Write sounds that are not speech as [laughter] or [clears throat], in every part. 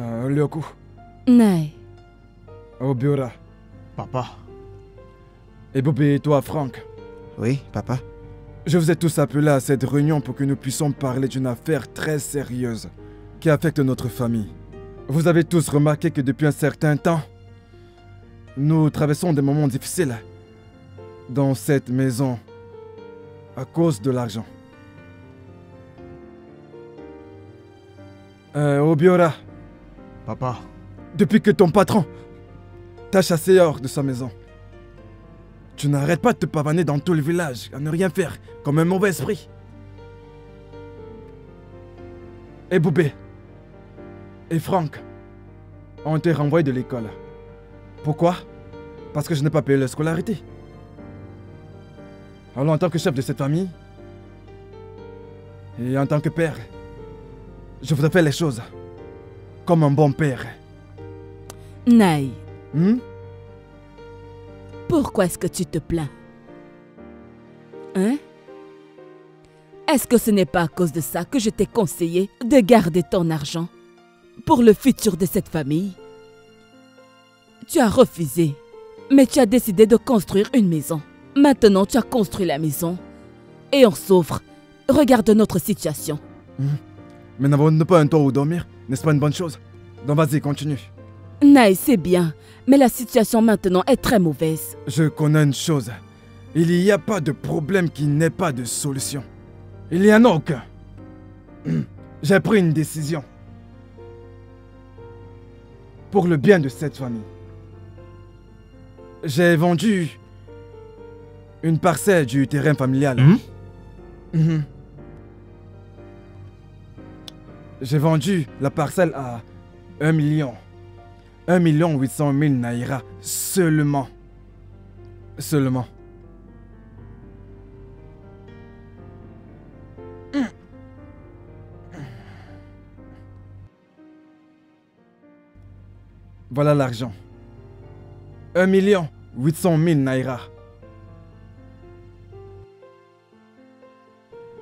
Euh, Lyoku, Nai, Obiora, Papa. et Bobby et toi, Franck. Oui, papa. Je vous ai tous appelés à cette réunion pour que nous puissions parler d'une affaire très sérieuse qui affecte notre famille. Vous avez tous remarqué que depuis un certain temps, nous traversons des moments difficiles dans cette maison à cause de l'argent. Euh, Obiora, Papa. depuis que ton patron t'a chassé hors de sa maison, tu n'arrêtes pas de te pavaner dans tout le village, à ne rien faire, comme un mauvais esprit. Et Boubé et Franck ont été renvoyés de l'école. Pourquoi? Parce que je n'ai pas payé leur scolarité. Alors en tant que chef de cette famille, et en tant que père, je voudrais faire les choses comme un bon père. Nai, Hmm? pourquoi est-ce que tu te plains? Hein? Est-ce que ce n'est pas à cause de ça que je t'ai conseillé de garder ton argent pour le futur de cette famille? Tu as refusé, mais tu as décidé de construire une maison. Maintenant, tu as construit la maison et on s'ouvre. Regarde notre situation. Mais n'avons-nous pas un toit où dormir N'est-ce pas une bonne chose? Donc vas-y, continue. Naï, c'est bien, mais la situation maintenant est très mauvaise. Je connais une chose. Il n'y a pas de problème qui n'ait pas de solution. Il n'y en a aucun. [clears throat] J'ai pris une décision. Pour le bien de cette famille. J'ai vendu une parcelle du terrain familial. Hmm? Mhm. J'ai vendu la parcelle à 1 million. 1 million 800 000 naira seulement. Seulement. Voilà l'argent. 1 million 800 000 naira.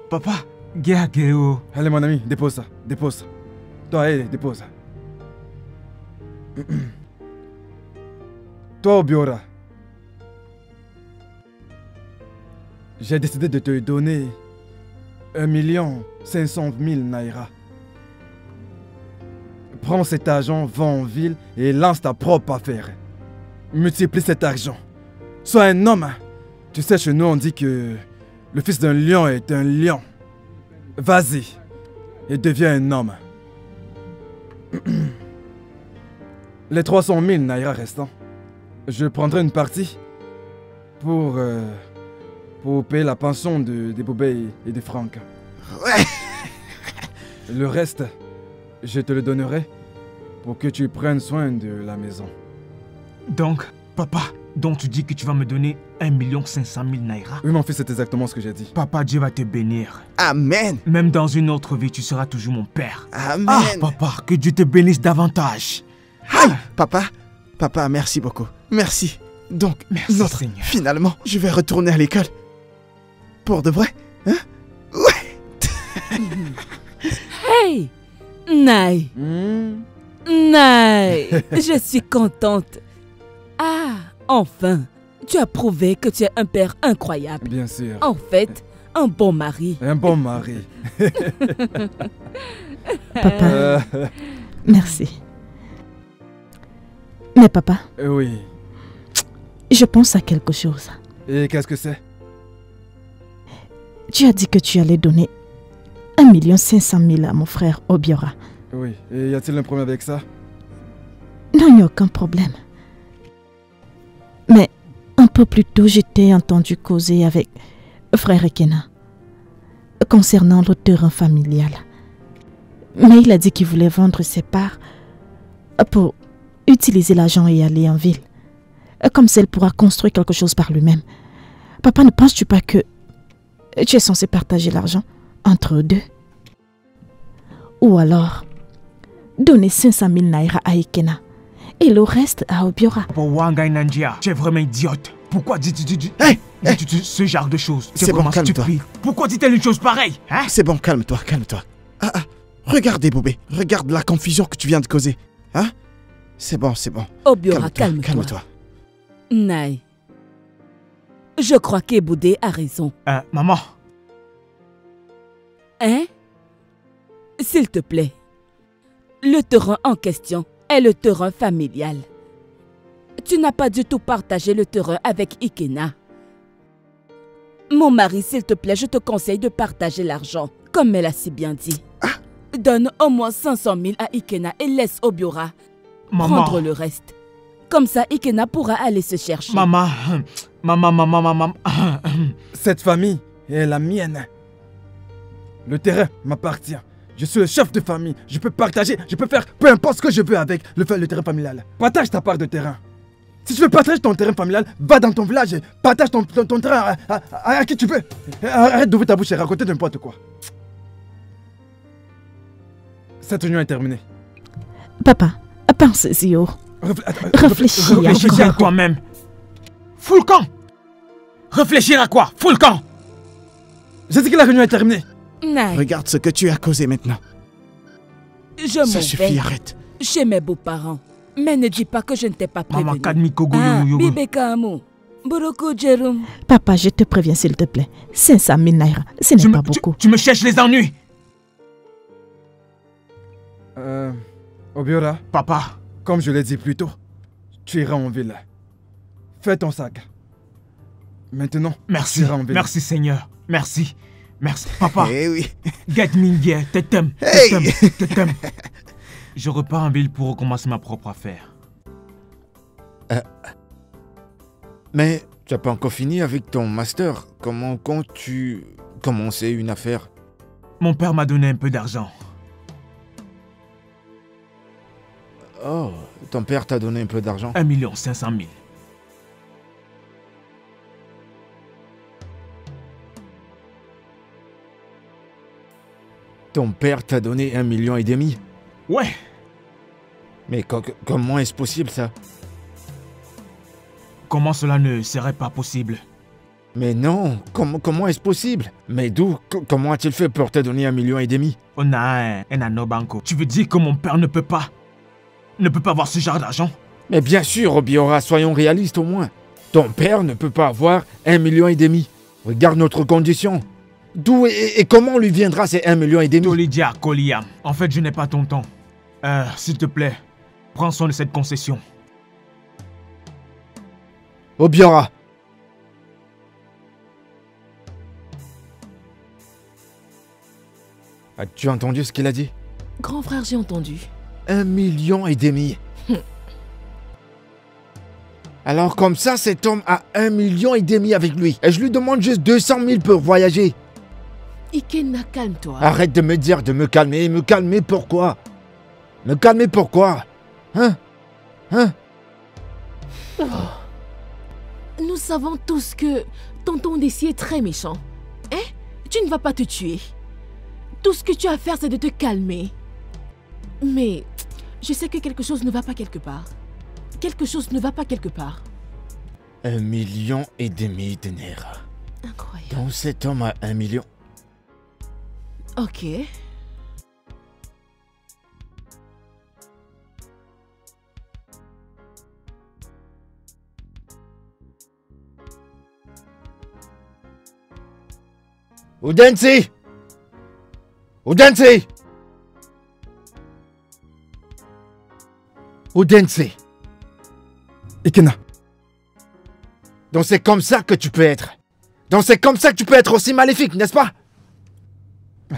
Papa. Gageo. Allez mon ami, dépose ça, dépose ça. Toi, allez, dépose. [clears throat] Toi, Obiora. J'ai décidé de te donner 1 million 500 000 naira. Prends cet argent, va en ville et lance ta propre affaire. Multiplie cet argent. Sois un homme. Tu sais, chez nous, on dit que le fils d'un lion est un lion. Vas-y et deviens un homme. [clears throat] Les 300 000 naira restants, je prendrai une partie pour, euh, pour payer la pension de, des Bobé et de Franck. Ouais. [laughs] Le reste, je te le donnerai pour que tu prennes soin de la maison. Donc, papa, donc tu dis que tu vas me donner 1 500 000 naira. Oui, mon fils, c'est exactement ce que j'ai dit. Papa, Dieu va te bénir. Amen. Même dans une autre vie, tu seras toujours mon père. Amen. Ah, papa, que Dieu te bénisse davantage. Aïe, papa. Papa, merci beaucoup. Merci. Donc, Merci, notre- Seigneur. finalement, je vais retourner à l'école. Pour de vrai Hein? Ouais. [laughs] Hey Naï, Hmm? Naï, je suis contente. Ah, enfin, tu as prouvé que tu es un père incroyable. Bien sûr. En fait, un bon mari. Un bon mari. [laughs] Papa, Euh, merci. Mais papa, oui. je pense à quelque chose. Et qu'est-ce que c'est? Tu as dit que tu allais donner 1 500 000 à mon frère Obiora. Oui. Et y a-t-il un problème avec ça? Non, il n'y a aucun problème. Mais un peu plus tôt, je t'ai entendu causer avec frère Ekena concernant le terrain familial. Mais il a dit qu'il voulait vendre ses parts pour utiliser l'argent et aller en ville. Comme il pourra construire quelque chose par lui-même. Papa, ne penses-tu pas que tu es censé partager l'argent entre eux deux? Ou alors, donner 500 000 naira à Ekena et le reste à Obiora. Tu es vraiment idiote. Pourquoi dis-tu dis, dis, Hey, hey. dis- dis- ce genre de choses? C'est bon, vraiment calme-toi. stupide. Pourquoi dis-tu une chose pareille hein? C'est bon, calme-toi, calme-toi. Ah, ah, Regardez, Boubé. Regarde la confusion que tu viens de causer. Hein? C'est bon, c'est bon. Obiora, Calme-toi, calme-toi. calme-toi. Naï. Je crois qu'Eboudé a raison. Euh, maman, Hein? S'il te plaît. Le terrain en question est le terrain familial. Tu n'as pas du tout partagé le terrain avec Ikena. Mon mari, s'il te plaît, je te conseille de partager l'argent, comme elle a si bien dit. Donne au moins 500 000 à Ikena et laisse Obiora maman, prendre le reste. Comme ça, Ikena pourra aller se chercher. maman, maman, maman, maman. Cette famille est la mienne. Le terrain m'appartient. Je suis le chef de famille. Je peux partager, je peux faire peu importe ce que je veux avec le, le terrain familial. Partage ta part de terrain. Si tu veux partager ton terrain familial, va dans ton village et partage ton, ton, ton terrain à, à- à- à qui tu veux. Arrête d'ouvrir ta bouche et raconter n'importe quoi. Cette réunion est terminée. Papa, pensez-y. Réfléchis Réfléchis à encore. toi-même. Fous le camp Réfléchir à quoi? Fous le camp J'ai dit que la réunion est terminée. Regarde ce que tu as causé maintenant. je m'en Ça vais suffit, arrête. chez mes beaux-parents. Mais ne dis pas que je ne t'ai pas prévenu. Maman, Kadmi Kogo Ah. Papa, je te préviens, s'il te plaît. 500 000 naira, ce Tu n'est me, pas tu- beaucoup. tu me cherches les ennuis Euh, Obiora, Papa, comme je l'ai dit plus tôt, tu iras en ville. Fais ton sac. Maintenant, merci. tu iras en ville. Merci Seigneur. Merci. Merci. Papa, Eh oui. get Mingier, tetem, Hey tetem, tetem. Je repars en ville pour recommencer ma propre affaire. Mais tu n'as pas encore fini avec ton master. Comment comptes-tu commencer une affaire? Mon père m'a donné un peu d'argent. Oh, ton père t'a donné un peu d'argent? 1 million 500 000. Ton père t'a donné un million et demi. Ouais, Mais co- comment est-ce possible ça? Comment cela ne serait pas possible? Mais non, comment, comment est-ce possible? Mais d'où co- Comment a-t-il fait pour te donner un million et demi? On a un, un anneau banco. Tu veux dire que mon père ne peut pas Ne peut pas avoir ce genre d'argent? Mais bien sûr, Obiora, soyons réalistes au moins. Ton père ne peut pas avoir un million et demi. Regarde notre condition. D'où et, et comment lui viendra ces un million et demi? Tolidia Koliam. En fait, je n'ai pas ton temps. Euh, s'il te plaît, prends soin de cette concession. Obiora As-tu entendu ce qu'il a dit? Grand frère, j'ai entendu. Un million et demi. [laughs] Alors comme ça, cet homme a un million et demi avec lui. Et je lui demande juste 200 000 pour voyager. Ikena, calme-toi. Arrête de me dire de me calmer. Me calmer pourquoi? Me calmer pourquoi? Hein? Hein? Nous savons tous que tonton Dessy est très méchant. Hein Tu ne vas pas te tuer. Tout ce que tu as à faire, c'est de te calmer. Mais je sais que quelque chose ne va pas quelque part. Quelque chose ne va pas quelque part. Un million et demi de naira. Incroyable. Donc cet homme a un million. Ok. Udensi Udensi Udensi Ikena, Donc c'est comme ça que tu peux être. Donc c'est comme ça que tu peux être aussi maléfique, n'est-ce pas?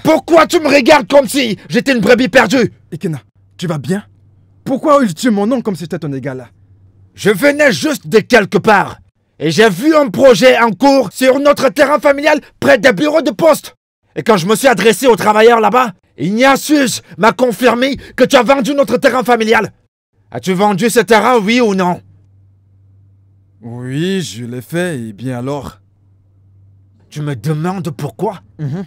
Pourquoi tu me regardes comme si j'étais une brebis perdue? Ikena, tu vas bien? Pourquoi tu mon nom comme si j'étais ton égal? Je venais juste de quelque part. Et j'ai vu un projet en cours sur notre terrain familial près des bureaux de poste. Et quand je me suis adressé aux travailleurs là-bas, Ignatius m'a confirmé que tu as vendu notre terrain familial? As-tu vendu ce terrain, oui ou non? Oui, je l'ai fait, et bien alors? Tu me demandes pourquoi? Mhm.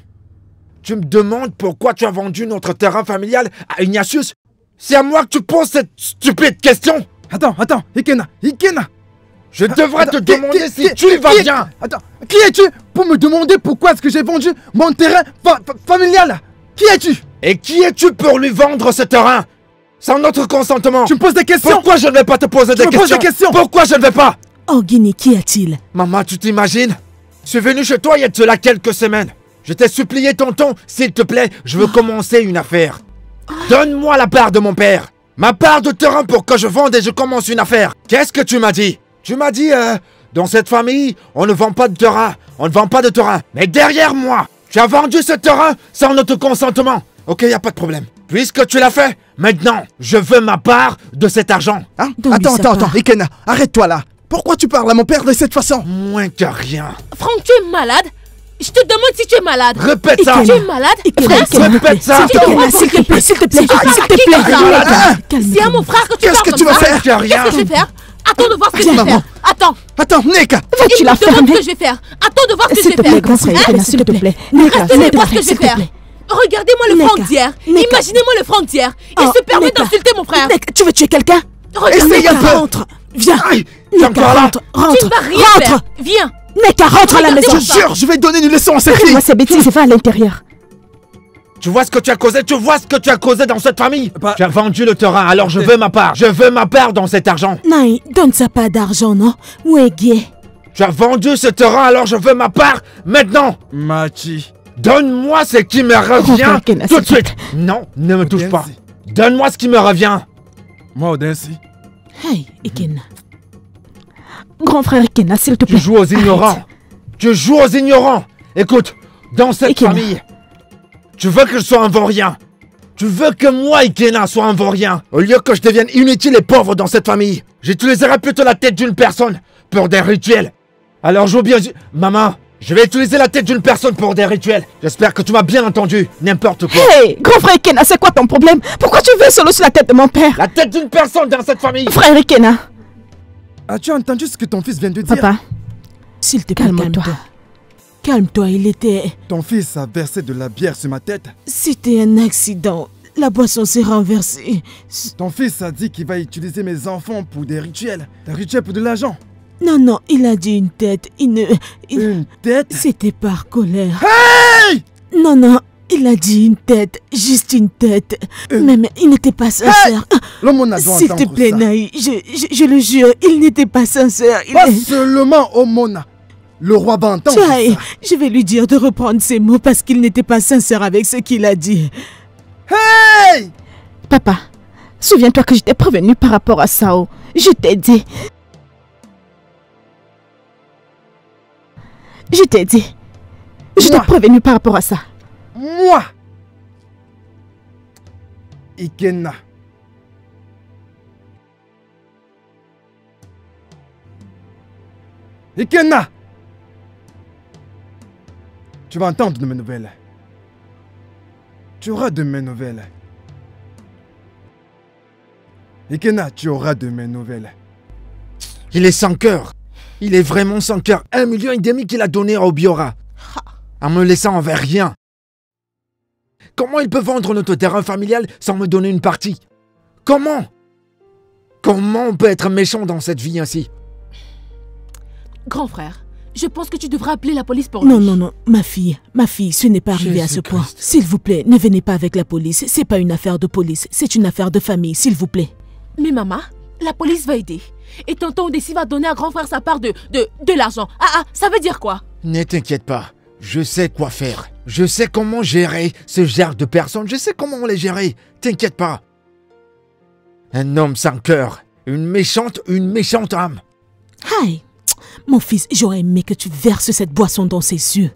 Tu me demandes pourquoi tu as vendu notre terrain familial à Ignatius? C'est à moi que tu poses cette stupide question. Attends, attends, Ikena, Ikena. Je devrais te Attends, qui- demander qui- si qui- tu qui- vas qui- bien. Attends, qui es-tu pour me demander pourquoi est-ce que j'ai vendu mon terrain fa- fa- familial? Qui es-tu? Et qui es-tu pour lui vendre ce terrain? Sans notre consentement. Tu me poses des questions. Pourquoi je ne vais pas te poser des me poses questions des questions? Pourquoi je ne vais pas? Oh, Guinée, qu'y a-t-il Maman, tu t'imagines? Je suis venu chez toi il y a de cela quelques semaines. Je t'ai supplié, tonton, s'il te plaît, je veux commencer une affaire. Donne-moi la part de mon père. Ma part de terrain pour que je vende et je commence une affaire. Qu'est-ce que tu m'as dit? Tu m'as dit, euh, dans cette famille, on ne vend pas de terrain. On ne vend pas de terrain. Mais derrière moi, tu as vendu ce terrain sans notre consentement. Ok, y a pas de problème. Puisque tu l'as fait, maintenant, je veux ma part de cet argent. Hein? Attends, attends, part? attends, Ikena, arrête-toi là. Pourquoi tu parles à mon père de cette façon? Moins que rien. Franck, tu es malade? Je te demande si tu es malade. Répète ça Tu es malade Hein Répète ça Tu s'il te plaît, s'il te plaît, s'il te Ah, plaît, qui te parle Ikena, C'est à mon frère que tu Qu'est-ce que tu vas faire Moins que rien. Qu'est-ce que je vais faire Attends de voir ce que je vais faire. Attends. Attends, Neka Vas-tu Il la ce que je vais faire. Attends de voir ce que je S'il vais te plaît, faire. grand frère, Hein Ikena, s'il te plaît. Neka, s'il te plaît, que je vais s'il te faire. plaît. Regardez-moi le franc d'hier. Imaginez-moi le franc d'hier. Il se permet d'insulter mon frère. Neka, tu veux tuer quelqu'un? Regardez Essaye un Neka, peu. rentre. Viens. Neka, rentre, rentre. Tu ne vas rien faire. Viens. Neka, rentre à la maison. Je jure, je vais donner une leçon à cette fille Fais-moi ces bêtises et va à l'intérieur. Tu vois ce que tu as causé Tu vois ce que tu as causé dans cette famille Bah- Tu as vendu le terrain, alors je veux ma part. Je veux ma part dans cet argent. Non, donne ça pas d'argent, non? Ouais, gay. Tu as vendu ce terrain, alors je veux ma part maintenant. Machi. Donne-moi ce qui me revient tout de suite. Non, ne me touche pas. Donne-moi ce qui me revient. Moi, Odensi. Hey, Ikena. Grand frère Ikena, s'il te Tu plaît. joues aux ignorants. Arrête. Tu joues aux ignorants. Écoute, dans cette Ikena. famille, tu veux que je sois un vaurien. Tu veux que moi, Ikena, soit un vaurien. Au lieu que je devienne inutile et pauvre dans cette famille, j'utiliserai plutôt la tête d'une personne pour des rituels. Alors joue bien... Maman, je vais utiliser la tête d'une personne pour des rituels. J'espère que tu m'as bien entendu. N'importe quoi. Hey, grand frère Ikena, c'est quoi ton problème? Pourquoi tu veux solo sur la tête de mon père? La tête d'une personne dans cette famille. Frère Ikena. As-tu entendu ce que ton fils vient de dire? Papa, S'il te plaît, Calme-toi. calme-toi. Calme-toi, il était. Ton fils a versé de la bière sur ma tête. C'était un accident. La boisson s'est renversée. Ton fils a dit qu'il va utiliser mes enfants pour des rituels. Des rituels pour de l'argent. Non, non, il a dit une tête. Il ne. il- Une tête? C'était par colère. Non, non, il a dit une tête. Juste une tête. Mais, mais il n'était pas sincère. L'homme on a doit S'il te plaît. Naï, je, je, je le jure, il n'était pas sincère. Il Pas est- seulement Omona. Le roi va entendre ça. je vais lui dire de reprendre ses mots parce qu'il n'était pas sincère avec ce qu'il a dit. Hey papa, souviens-toi que je t'ai prévenu par rapport à Sao. Je t'ai dit. Je t'ai dit. Je t'ai prévenu par rapport à ça. Moi Ikena. Ikena Tu vas entendre de mes nouvelles. Tu auras de mes nouvelles. Ikena, tu auras de mes nouvelles. Il est sans cœur. Il est vraiment sans cœur. Un million et demi qu'il a donné à Obiora. En me laissant envers rien. Comment il peut vendre notre terrain familial sans me donner une partie? Comment? Comment on peut être méchant dans cette vie ainsi? Grand frère, je pense que tu devrais appeler la police pour Non, lui. non, non, ma fille, ma fille, ce n'est pas arrivé à ce point. S'il vous plaît, ne venez pas avec la police. C'est pas une affaire de police, c'est une affaire de famille, s'il vous plaît. Mais maman, la police va aider. Et tonton Odessi va donner à grand frère sa part de, de, de l'argent. Ah ah, ça veut dire quoi? Ne t'inquiète pas. Je sais quoi faire. Je sais comment gérer ce genre de personnes. Je sais comment les gérer. T'inquiète pas. Un homme sans cœur. Une méchante, une méchante âme. Aïe, mon fils, j'aurais aimé que tu verses cette boisson dans ses yeux.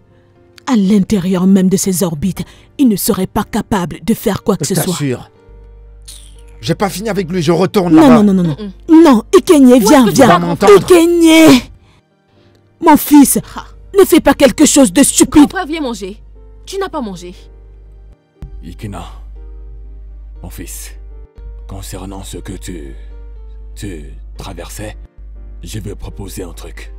À l'intérieur même de ses orbites, il ne serait pas capable de faire quoi que ce soit. t'assure. J'ai pas fini avec lui, je retourne Non, là-bas. non, non, non, non. Mm-mm. Non, Ikenye, viens, viens. m'entendre? Ikenye Mon fils, ne fais pas quelque chose de Grand stupide. frère, viens manger. Tu n'as pas mangé. Ikena, mon fils, concernant ce que tu. tu traversais, je veux proposer un truc.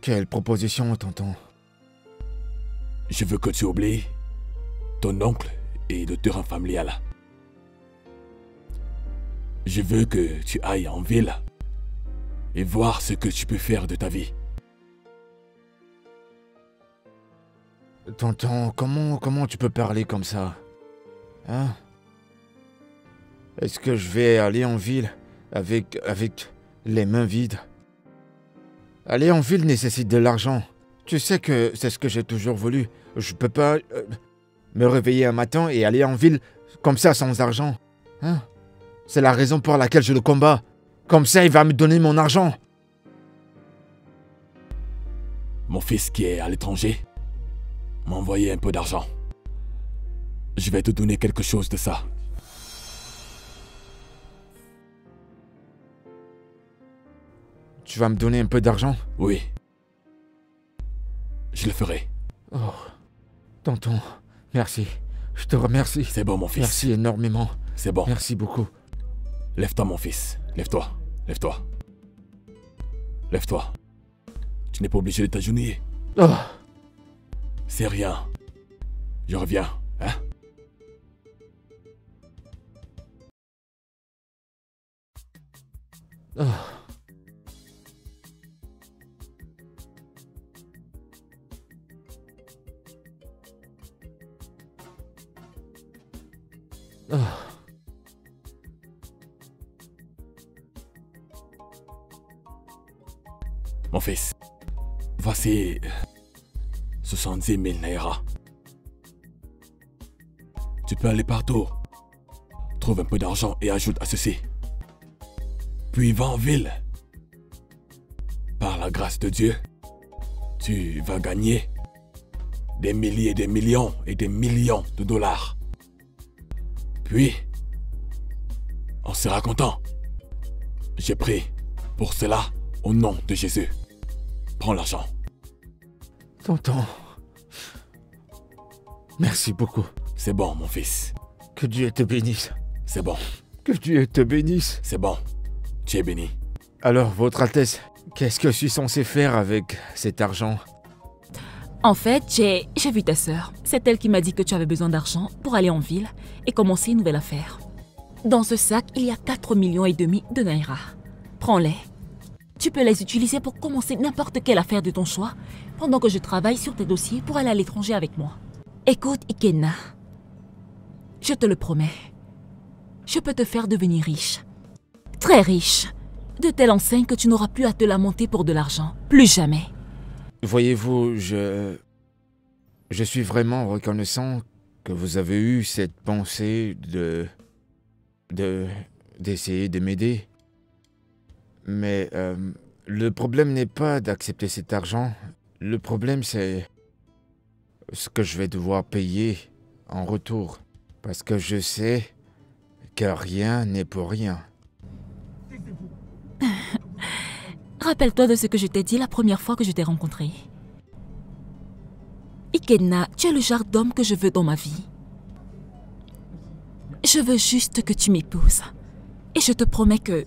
Quelle proposition, tonton? Je veux que tu oublies ton oncle et le terrain familial. Je veux que tu ailles en ville et voir ce que tu peux faire de ta vie. Tonton, comment, comment tu peux parler comme ça? Hein? Est-ce que je vais aller en ville avec, avec les mains vides? Aller en ville nécessite de l'argent. Tu sais que c'est ce que j'ai toujours voulu. Je peux pas euh, me réveiller un matin et aller en ville comme ça sans argent. Hein? C'est la raison pour laquelle je le combats. Comme ça, il va me donner mon argent. Mon fils qui est à l'étranger m'a envoyé un peu d'argent. Je vais te donner quelque chose de ça. Tu vas me donner un peu d'argent? Oui. Je le ferai. Oh, tonton, merci. Je te remercie. C'est bon, mon fils. Merci énormément. C'est bon. Merci beaucoup. Lève-toi, mon fils. Lève-toi. Lève-toi. Lève-toi. Tu n'es pas obligé de t'agenouiller. Oh, C'est rien. Je reviens, hein? Oh. Oh. Voici 70 000 naira. Tu peux aller partout. Trouve un peu d'argent et ajoute à ceci. Puis va en ville. Par la grâce de Dieu, tu vas gagner des milliers, des millions et des millions de dollars. Puis, on sera content. J'ai pris pour cela au nom de Jésus. Prends l'argent. Tonton. Merci beaucoup. C'est bon, mon fils. Que Dieu te bénisse. C'est bon. Que Dieu te bénisse. C'est bon. Tu es béni. Alors, Votre Altesse, qu'est-ce que je suis censé faire avec cet argent? En fait, j'ai j'ai vu ta sœur. C'est elle qui m'a dit que tu avais besoin d'argent pour aller en ville et commencer une nouvelle affaire. Dans ce sac, il y a 4 millions et demi de naira. Prends-les. Tu peux les utiliser pour commencer n'importe quelle affaire de ton choix pendant que je travaille sur tes dossiers pour aller à l'étranger avec moi. Écoute, Ikenna. Je te le promets. Je peux te faire devenir riche. Très riche. De telle enseigne que tu n'auras plus à te lamenter pour de l'argent. Plus jamais. Voyez-vous, je. Je suis vraiment reconnaissant que vous avez eu cette pensée de. de. d'essayer de m'aider. Mais euh, le problème n'est pas d'accepter cet argent. Le problème, c'est ce que je vais devoir payer en retour. Parce que je sais que rien n'est pour rien. [laughs] Rappelle-toi de ce que je t'ai dit la première fois que je t'ai rencontré. Ikenna, tu es le genre d'homme que je veux dans ma vie. Je veux juste que tu m'épouses. Et je te promets que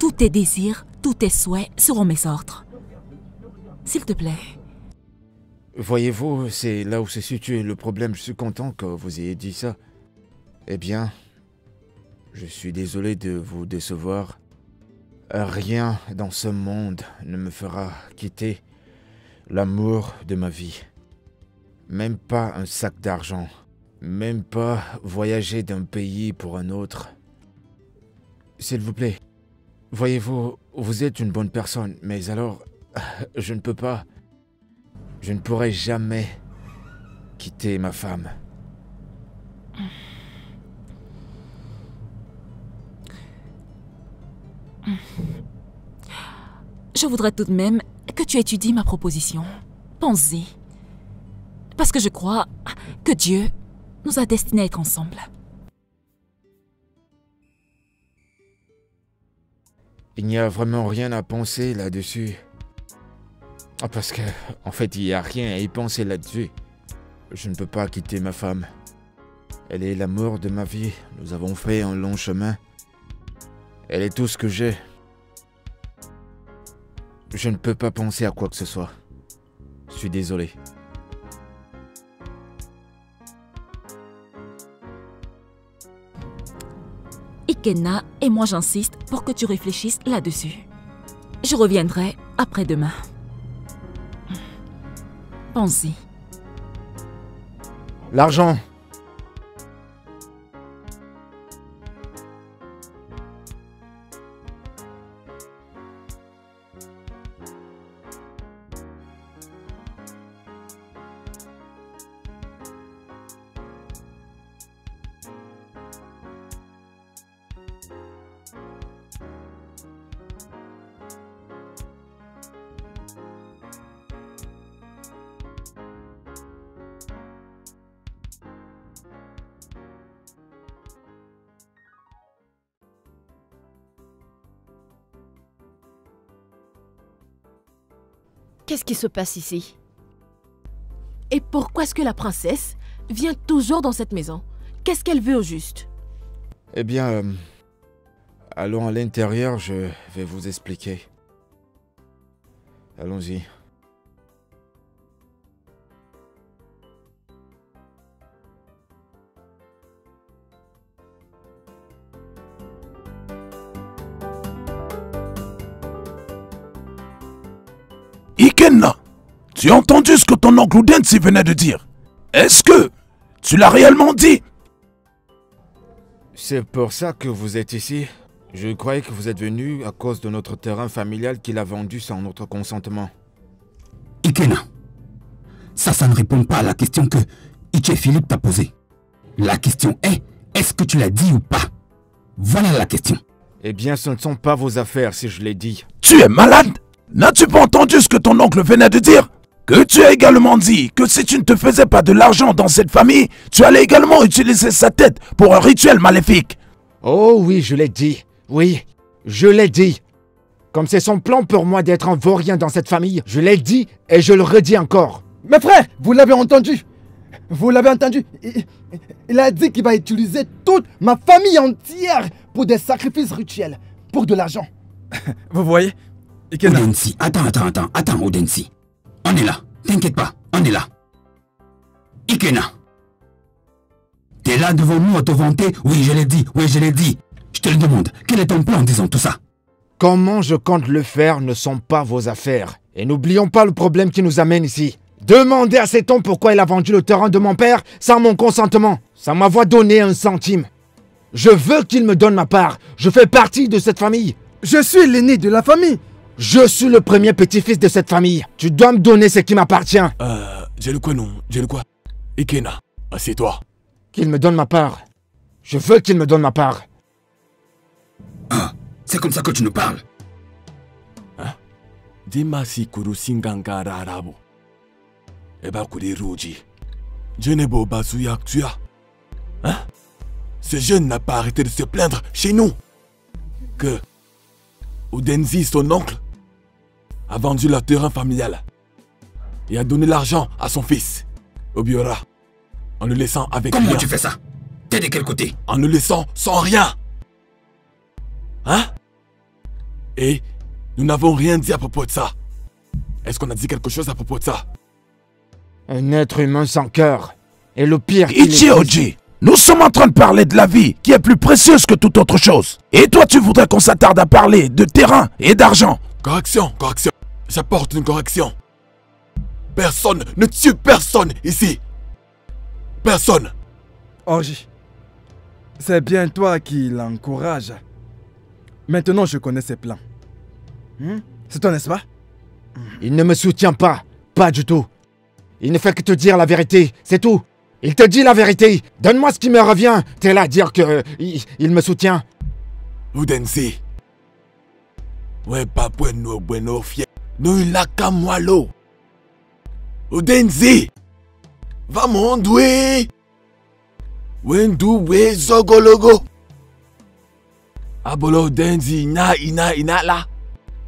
tous tes désirs, tous tes souhaits seront mes ordres. S'il te plaît. Voyez-vous, c'est là où se situe le problème. Je suis content que vous ayez dit ça. Eh bien, je suis désolé de vous décevoir. Rien dans ce monde ne me fera quitter l'amour de ma vie. Même pas un sac d'argent. Même pas voyager d'un pays pour un autre. S'il vous plaît, voyez-vous, vous êtes une bonne personne, mais alors, [laughs] je ne peux pas. Je ne pourrai jamais quitter ma femme. Je voudrais tout de même que tu étudies ma proposition. Pense-y. Parce que je crois que Dieu nous a destinés à être ensemble. Il n'y a vraiment rien à penser là-dessus. Ah, parce que, en fait, il n'y a rien à y penser là-dessus. Je ne peux pas quitter ma femme. Elle est l'amour de ma vie. Nous avons fait un long chemin. Elle est tout ce que j'ai. Je ne peux pas penser à quoi que ce soit. Je suis désolé. Ikenna et moi j'insiste pour que tu réfléchisses là-dessus. Je reviendrai après-demain. Pense-y. L'argent. Qu'est-ce qui se passe ici? Et pourquoi est-ce que la princesse vient toujours dans cette maison? Qu'est-ce qu'elle veut au juste? Eh bien, euh, allons à l'intérieur, je vais vous expliquer. Allons-y. Tu as entendu ce que ton oncle Udensi venait de dire? Est-ce que tu l'as réellement dit? C'est pour ça que vous êtes ici. Je croyais que vous êtes venu à cause de notre terrain familial qu'il a vendu sans notre consentement. Ikena, ça, ça ne répond pas à la question que Iche Philippe t'a posée. La question est, est-ce que tu l'as dit ou pas? Voilà la question. Eh bien, ce ne sont pas vos affaires si je l'ai dit. Tu es malade? N'as-tu pas entendu ce que ton oncle venait de dire? Que tu as également dit que si tu ne te faisais pas de l'argent dans cette famille, tu allais également utiliser sa tête pour un rituel maléfique. Oh oui, je l'ai dit. Oui, je l'ai dit. Comme c'est son plan pour moi d'être un vaurien dans cette famille, je l'ai dit et je le redis encore. Mes frères, vous l'avez entendu Vous l'avez entendu il, il a dit qu'il va utiliser toute ma famille entière pour des sacrifices rituels, pour de l'argent. vous voyez? Ikena. Odensi, attends, attends, attends, attends, Odensi. On est là, t'inquiète pas, on est là. Ikena. T'es là devant nous à te vanter Oui, je l'ai dit, oui, je l'ai dit. Je te le demande, quel est ton plan en disant tout ça? Comment je compte le faire ne sont pas vos affaires. Et n'oublions pas le problème qui nous amène ici. Demandez à cet homme pourquoi il a vendu le terrain de mon père sans mon consentement, sans m'avoir donné un centime. Je veux qu'il me donne ma part. Je fais partie de cette famille. Je suis l'aîné de la famille. Je suis le premier petit-fils de cette famille. Tu dois me donner ce qui m'appartient. Euh, j'ai le quoi non? J'ai le quoi? Ikena, assieds-toi. Qu'il me donne ma part. Je veux qu'il me donne ma part. Ah, c'est comme ça que tu nous parles. Dimasi kuru singanga rarabo. Eba kuri ruji. Jenebo basuya tua. Hein? Ce jeune n'a pas arrêté de se plaindre chez nous. Que Udenzi, son oncle, a vendu leur terrain familial et a donné l'argent à son fils, Obiora, en le laissant avec Comment rien. tu fais ça? T'es de quel côté? En le laissant sans rien. Hein? Et nous n'avons rien dit à propos de ça. Est-ce qu'on a dit quelque chose à propos de ça? Un être humain sans cœur. Et le pire Ichi Oji, nous sommes en train de parler de la vie qui est plus précieuse que toute autre chose. Et toi, tu voudrais qu'on s'attarde à parler de terrain et d'argent. Correction, correction. J'apporte une correction. Personne ne tue personne ici. Personne. Orgie, c'est bien toi qui l'encourage. Maintenant, je connais ses plans. Hmm? C'est toi, n'est-ce pas? Il ne me soutient pas. Pas du tout. Il ne fait que te dire la vérité. C'est tout. Il te dit la vérité. Donne-moi ce qui me revient. T'es là à dire que euh, il, il me soutient. Udensi. Ouais, pas bueno, bueno, fier. No ilaka mwalo. Udensi. Vamos, ndwe. Wendu we zogologo. Abolo Udensi, ina, ina, ina la.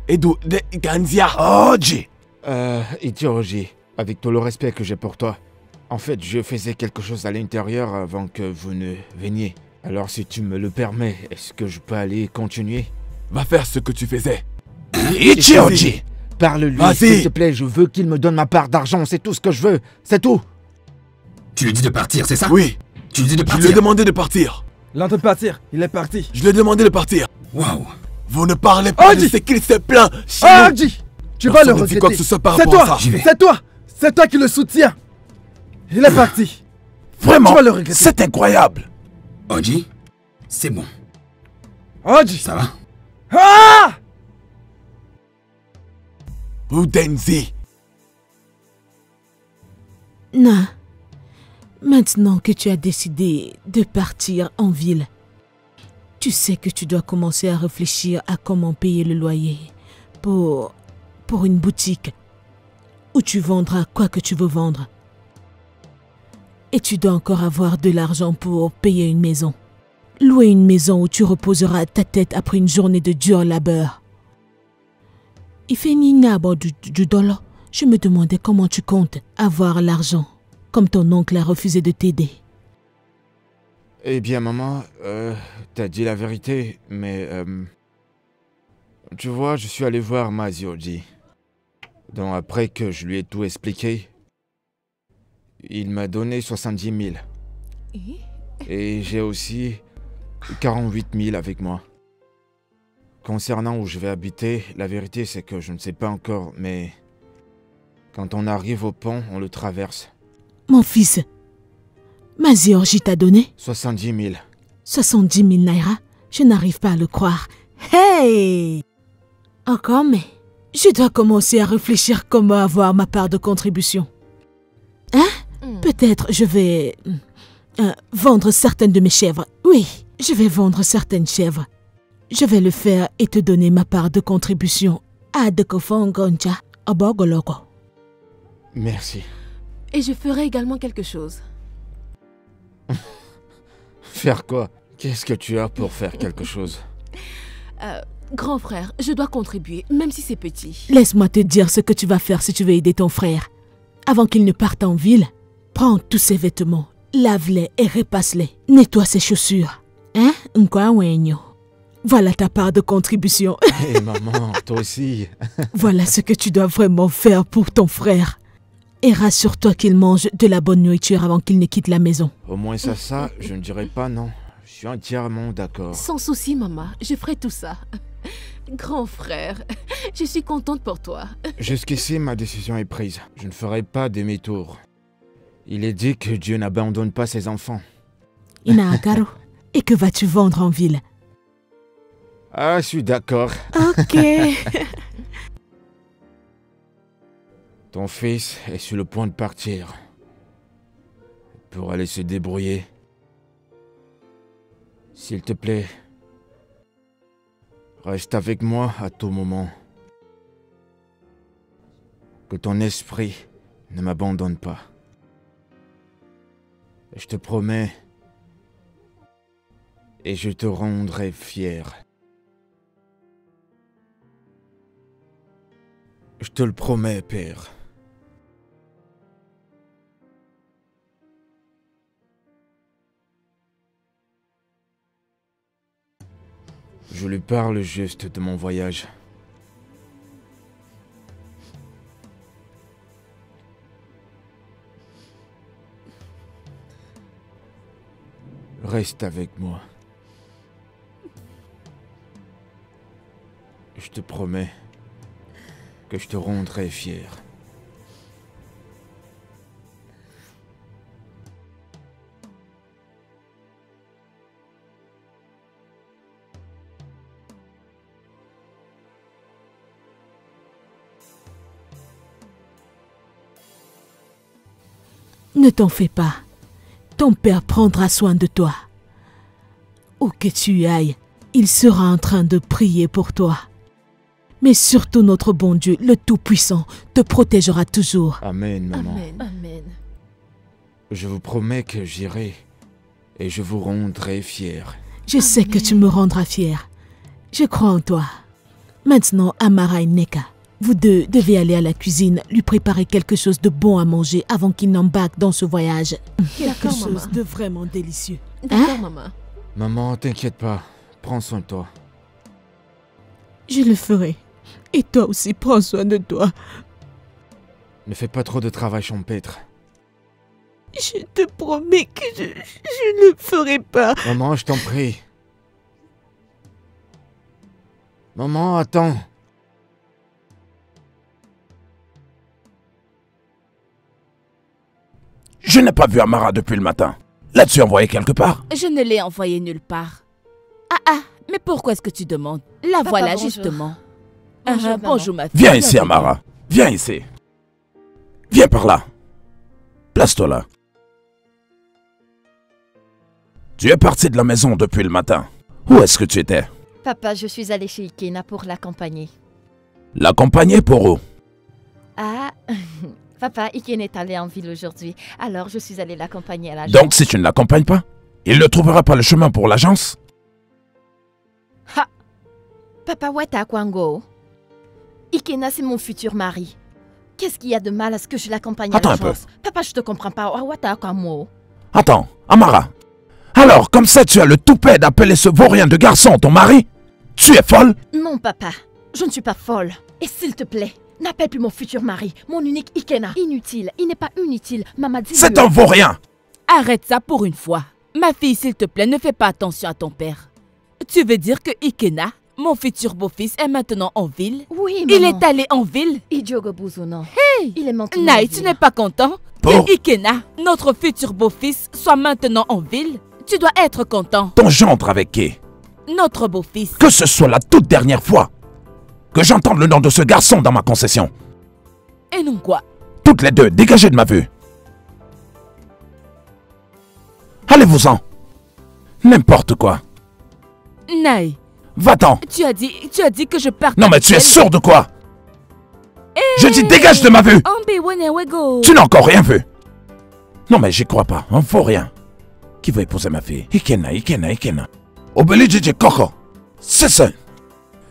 Edu, de, ganzia. Oji. Euh, Idiologie, avec tout le respect que j'ai pour toi. En fait, je faisais quelque chose à l'intérieur avant que vous ne veniez. Alors si tu me le permets, est-ce que je peux aller continuer? Va faire ce que tu faisais. Ichi Oji. Parle-lui, Vas-y. s'il te plaît, je veux qu'il me donne ma part d'argent, c'est tout ce que je veux, c'est tout. Tu lui dis de partir, c'est ça? Oui, Tu lui dis de je lui ai partir demandé de partir. L'entre partir, il est parti. Je lui ai demandé de partir. Waouh Vous ne parlez pas Oji. de ce qu'il s'est plaint chez nous. Orgie, tu vas le que regretter. ce soit par C'est rapport à toi, c'est toi, c'est toi qui le soutiens. Il est parti. Vraiment, Tu vas le regretter. c'est incroyable. Oji, c'est bon. Oji Ça va? Ah Udenzi, Na, maintenant que tu as décidé de partir en ville, tu sais que tu dois commencer à réfléchir à comment payer le loyer pour, pour une boutique où tu vendras quoi que tu veux vendre. Et tu dois encore avoir de l'argent pour payer une maison. Louer une maison où tu reposeras ta tête après une journée de dur labeur. Il fait Nina du, du dollar. Je me demandais comment tu comptes avoir l'argent, comme ton oncle a refusé de t'aider. Eh bien, maman, euh, t'as dit la vérité, mais... euh, tu vois, je suis allé voir Mazioji. Donc après que je lui ai tout expliqué, il m'a donné 70 000. Et? J'ai aussi 48 000 avec moi. Concernant où je vais habiter, la vérité c'est que je ne sais pas encore, mais... Quand on arrive au pont, on le traverse. Mon fils, Maziorji t'a donné 70 000. 70 000 naira Je n'arrive pas à le croire. Hey Encore mais, je dois commencer à réfléchir comment avoir ma part de contribution. Hein? Peut-être je vais euh, vendre certaines de mes chèvres. Oui, je vais vendre certaines chèvres. Je vais le faire et te donner ma part de contribution. Adekofongoncha, abogoloko. Merci. Et je ferai également quelque chose. [laughs] Faire quoi? Qu'est-ce que tu as pour faire quelque chose? [laughs] Euh, grand frère, je dois contribuer, même si c'est petit. Laisse-moi te dire ce que tu vas faire si tu veux aider ton frère. Avant qu'il ne parte en ville, prends tous ses vêtements, lave-les et repasse-les. Nettoie ses chaussures. Hein? Voilà ta part de contribution. [laughs] Hé maman, toi aussi. [laughs] voilà ce que tu dois vraiment faire pour ton frère. Et rassure-toi qu'il mange de la bonne nourriture avant qu'il ne quitte la maison. Au moins ça, ça, je ne dirais pas non. Je suis entièrement d'accord. Sans souci, maman, je ferai tout ça. Grand frère, je suis contente pour toi. Jusqu'ici, ma décision est prise. Je ne ferai pas demi-tour. Il est dit que Dieu n'abandonne pas ses enfants. Inaagaru. Et que vas-tu vendre en ville? Ah, je suis d'accord. Ok. [laughs] Ton fils est sur le point de partir. Pour aller se débrouiller. S'il te plaît, reste avec moi à tout moment. Que ton esprit ne m'abandonne pas. Je te promets, et je te rendrai fier. Je te le promets, père. Je lui parle juste de mon voyage. Reste avec moi. Je te promets que je te rendrai fier. Ne t'en fais pas. Ton père prendra soin de toi. Où que tu ailles, il sera en train de prier pour toi. Mais surtout notre bon Dieu, le Tout-Puissant, te protégera toujours. Amen, maman. Amen. Amen. Je vous promets que j'irai et je vous rendrai fier. Je sais que tu me rendras fier. Je crois en toi. Maintenant, Amara et Neka, vous deux devez aller à la cuisine, lui préparer quelque chose de bon à manger avant qu'il n'embarque dans ce voyage. [laughs] Quelque chose maman. de vraiment délicieux. D'accord, maman. Maman, t'inquiète pas. Prends soin de toi. Je le ferai. Et toi aussi, prends soin de toi. Ne fais pas trop de travail champêtre. Je te promets que je, je ne le ferai pas. Maman, je t'en prie. Maman, attends. Je n'ai pas vu Amara depuis le matin. L'as-tu envoyé quelque part? Je ne l'ai envoyé nulle part. Ah ah, mais pourquoi est-ce que tu demandes? La Papa, voilà bonjour. justement. Bonjour, Ah, bonjour ma fille. Viens ici, Amara. Viens ici. Viens par là. Place-toi là. Tu es parti de la maison depuis le matin. Où est-ce que tu étais? Papa, je suis allée chez Ikena pour l'accompagner. L'accompagner pour où? Ah, [laughs] papa, Ikena est allé en ville aujourd'hui, alors je suis allée l'accompagner à la Donc si tu ne l'accompagnes pas, il ne trouvera pas le chemin pour l'agence? Papa, Weta Kwango. Ikena, c'est mon futur mari. Qu'est-ce qu'il y a de mal à ce que je l'accompagne à Attends un peu. Papa, je te comprends pas. Attends, Amara. Alors, comme ça, tu as le toupet d'appeler ce vaurien de garçon ton mari Tu es folle? Non, papa, je ne suis pas folle. Et s'il te plaît, n'appelle plus mon futur mari, mon unique Ikena. Inutile, il n'est pas inutile. Maman dit. C'est un vaurien Arrête ça pour une fois. Ma fille, s'il te plaît, ne fais pas attention à ton père. Tu veux dire que Ikena, mon futur beau-fils, est maintenant en ville Oui, Il maman. est allé en ville Idiogo. Hey Il est maintenant. en Naï, tu n'es pas content? Pour- que Ikena, notre futur beau-fils, soit maintenant en ville Tu dois être content. Ton gendre avec qui? Notre beau-fils. Que ce soit la toute dernière fois que j'entende le nom de ce garçon dans ma concession. Et non quoi? Toutes les deux, dégagez de ma vue. Allez-vous-en. N'importe quoi. Naï, Va-t'en. tu as dit, tu as dit que je parte. Non mais tu es sourd de quoi? Je dis dégage de ma vue. Tu n'as encore rien vu Non mais j'y crois pas, un faux rien. Qui va épouser ma fille? Ikena, Ikena, Ikena. Obeli Koko. C'est ça.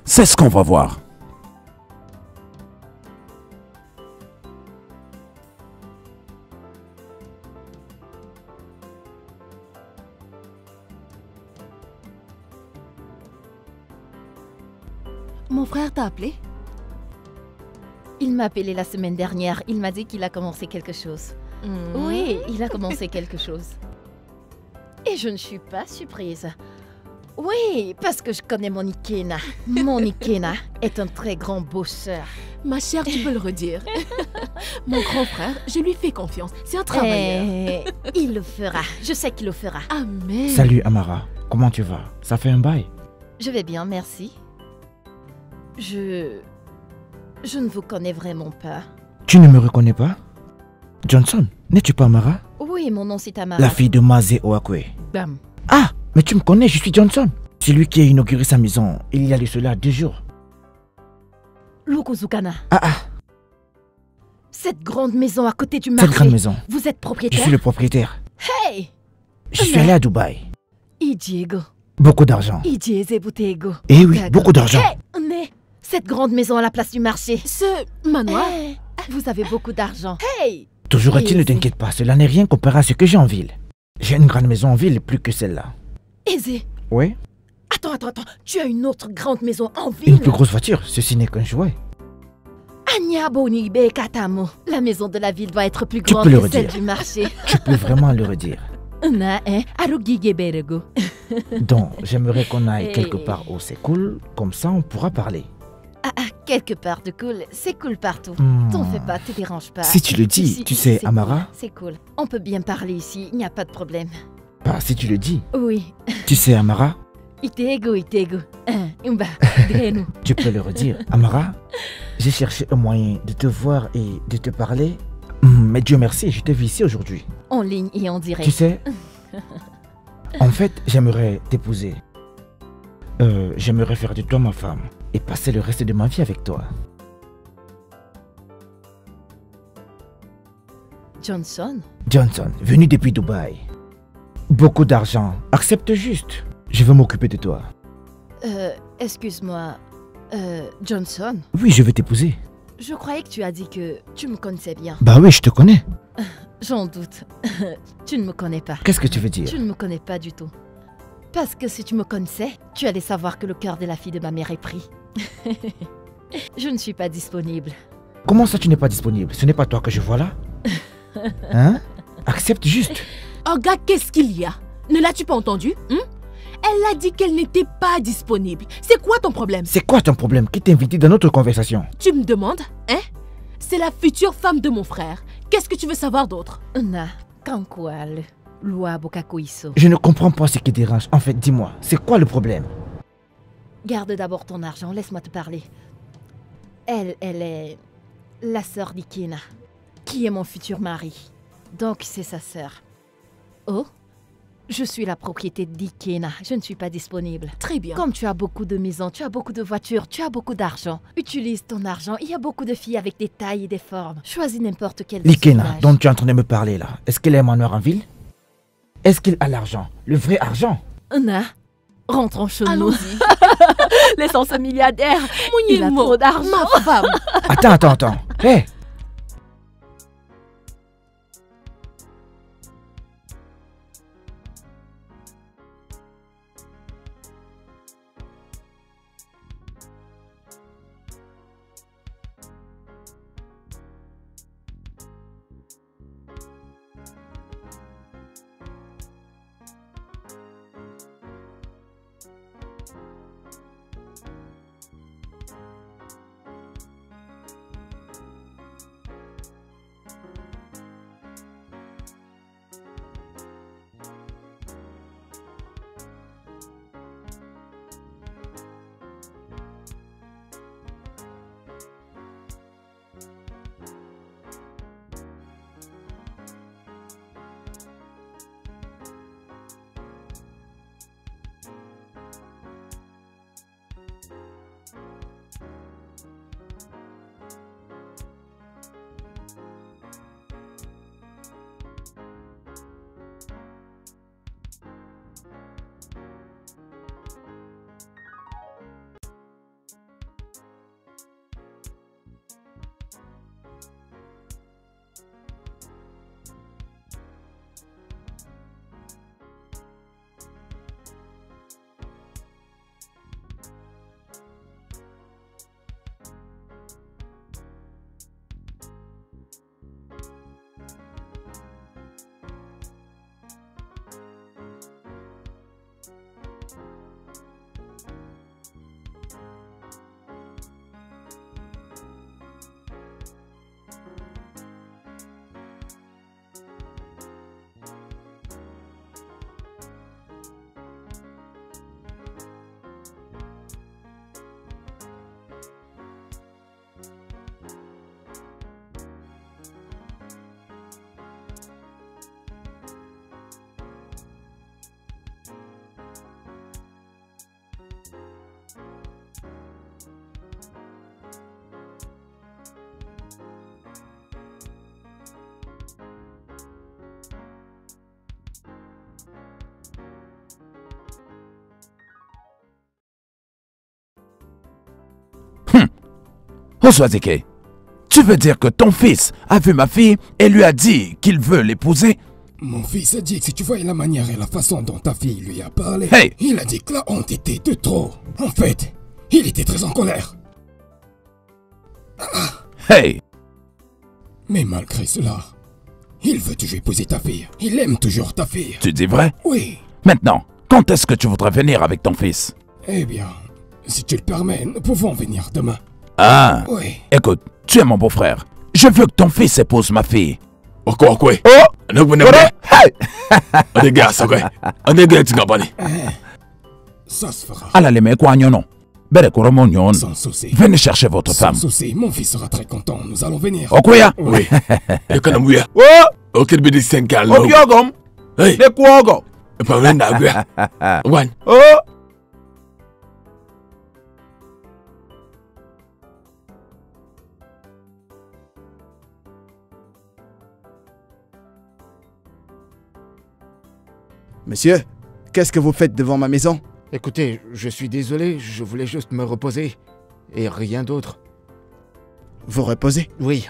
C'est ce qu'on va voir. Mon frère t'a appelé? Il m'a appelé la semaine dernière. Il m'a dit qu'il a commencé quelque chose. Hmm. Oui, il a commencé quelque chose. Et je ne suis pas surprise. Oui, parce que je connais mon Ikena. Mon Ikena est un très grand bosseur. Ma chère, tu peux le redire. [laughs] Mon grand frère, je lui fais confiance. C'est un travailleur. Et il le fera. Je sais qu'il le fera. Amen. Salut Amara, comment tu vas? Ça fait un bail? Je vais bien, merci. Je... Je ne vous connais vraiment pas. Tu ne me reconnais pas? Johnson, n'es-tu pas Amara? Oui, mon nom c'est Tamara. La fille de Maze Oakwe. Bam. Ah, mais tu me connais, je suis Johnson. C'est lui qui a inauguré sa maison il y a de cela deux jours. Lukuzukana. Ah ah, Cette grande maison à côté du marché. cette grande maison. Vous êtes Je propriétaire suis le propriétaire. Hey Je suis allé à Dubaï. Idiego. Beaucoup d'argent. Eh oui, beaucoup d'argent. Hey, cette grande maison à la place du marché. Ce manoir, Hey, vous avez beaucoup d'argent. Hey Toujours est-il, ne t'inquiète pas, cela n'est rien comparé à ce que j'ai en ville. J'ai une grande maison en ville plus que celle-là. Aisé. Oui Attends, attends, attends. Tu as une autre grande maison en ville? Une plus grosse voiture, ceci n'est qu'un jouet. Anya Bonibe Katamo. La maison de la ville doit être plus grande que celle du marché. [laughs] Tu peux vraiment le redire. Na, hein? Donc, j'aimerais qu'on aille [laughs] Eh. quelque part où c'est cool, comme ça on pourra parler. Ah, ah, quelque part de cool. C'est cool partout. Hmm. T'en fais pas, te dérange pas. Si tu le dis, tu sais, Amara C'est cool. On peut bien parler ici, il n'y a pas de problème. Bah, si tu le dis. Oui. Tu sais, Amara, Itego, itego. Umba, tu peux le redire. [laughs] Amara, j'ai cherché un moyen de te voir et de te parler. Hmm, Mais Dieu merci, je t'ai vu ici aujourd'hui. En ligne et en direct. Tu sais, [laughs] en fait, j'aimerais t'épouser. Euh, j'aimerais faire de toi ma femme et passer le reste de ma vie avec toi. Johnson? Johnson, venu depuis Dubaï. Beaucoup d'argent. Accepte juste. Je veux m'occuper de toi. Euh, excuse-moi. Euh, Johnson? Oui, je veux t'épouser. Je croyais que tu as dit que tu me connaissais bien. Bah oui, je te connais. [laughs] J'en doute. [laughs] tu ne me connais pas. Qu'est-ce que tu veux dire? Tu ne me connais pas du tout. Parce que si tu me connaissais, tu allais savoir que le cœur de la fille de ma mère est pris. [laughs] je ne suis pas disponible. Comment ça tu n'es pas disponible? Ce n'est pas toi que je vois là? [laughs] Hein? Accepte juste. Oh gars, qu'est-ce qu'il y a? Ne l'as-tu pas entendu? Hein? Elle a dit qu'elle n'était pas disponible. C'est quoi ton problème? C'est quoi ton problème? Qui t'a invité dans notre conversation? Tu me demandes? Hein? C'est la future femme de mon frère. Qu'est-ce que tu veux savoir d'autre? Na. Je ne comprends pas ce qui dérange. En fait, dis-moi, c'est quoi le problème? Garde d'abord ton argent, laisse-moi te parler. Elle, elle est la sœur d'Ikena, qui est mon futur mari. Donc c'est sa sœur. Oh Je suis la propriété d'Ikena, je ne suis pas disponible. Très bien. Comme tu as beaucoup de maisons, tu as beaucoup de voitures, tu as beaucoup d'argent. Utilise ton argent, il y a beaucoup de filles avec des tailles et des formes. Choisis n'importe quelle L'Ikena, dont tu es en train de me parler là, est-ce qu'elle est manoir en ville? Est-ce qu'il a l'argent? Le vrai argent? Anna, rentrons chez nous. [laughs] [laughs] Allons-y. Laissons ce milliardaire. Il a trop d'argent. ma femme. Attends, attends, attends. [laughs] Hé Oswazeke, tu veux dire que ton fils a vu ma fille et lui a dit qu'il veut l'épouser? Mon fils a dit que si tu voyais la manière et la façon dont ta fille lui a parlé, Hey il a dit que la honte était de trop. En fait, il était très en colère. Hey Mais malgré cela, il veut toujours épouser ta fille. Il aime toujours ta fille. Tu dis vrai? Oui. Maintenant, quand est-ce que tu voudrais venir avec ton fils? Eh bien, si tu le permets, nous pouvons venir demain. Ah Oui. Écoute, tu es mon beau-frère. Je veux que ton fils épouse ma fille. Ok, ok. Oh Ne vous Voilà. Hey On est gars, ok. On est gars, tu n'as pas dit. Ça se fera. Le meko anyono. Bere koromo nyon. Sans souci. Venez chercher votre Sans femme. souci, mon fils sera très content. Nous allons venir. Okuya Oui. Quand on est Oh Ok, le bidi 5 ans. Okiogom Hey. Ne kuogo Et pas même d'aguer. [laughs] One. Oh Monsieur, qu'est-ce que vous faites devant ma maison? Écoutez, je suis désolé, je voulais juste me reposer. Et rien d'autre. Vous reposez? Oui.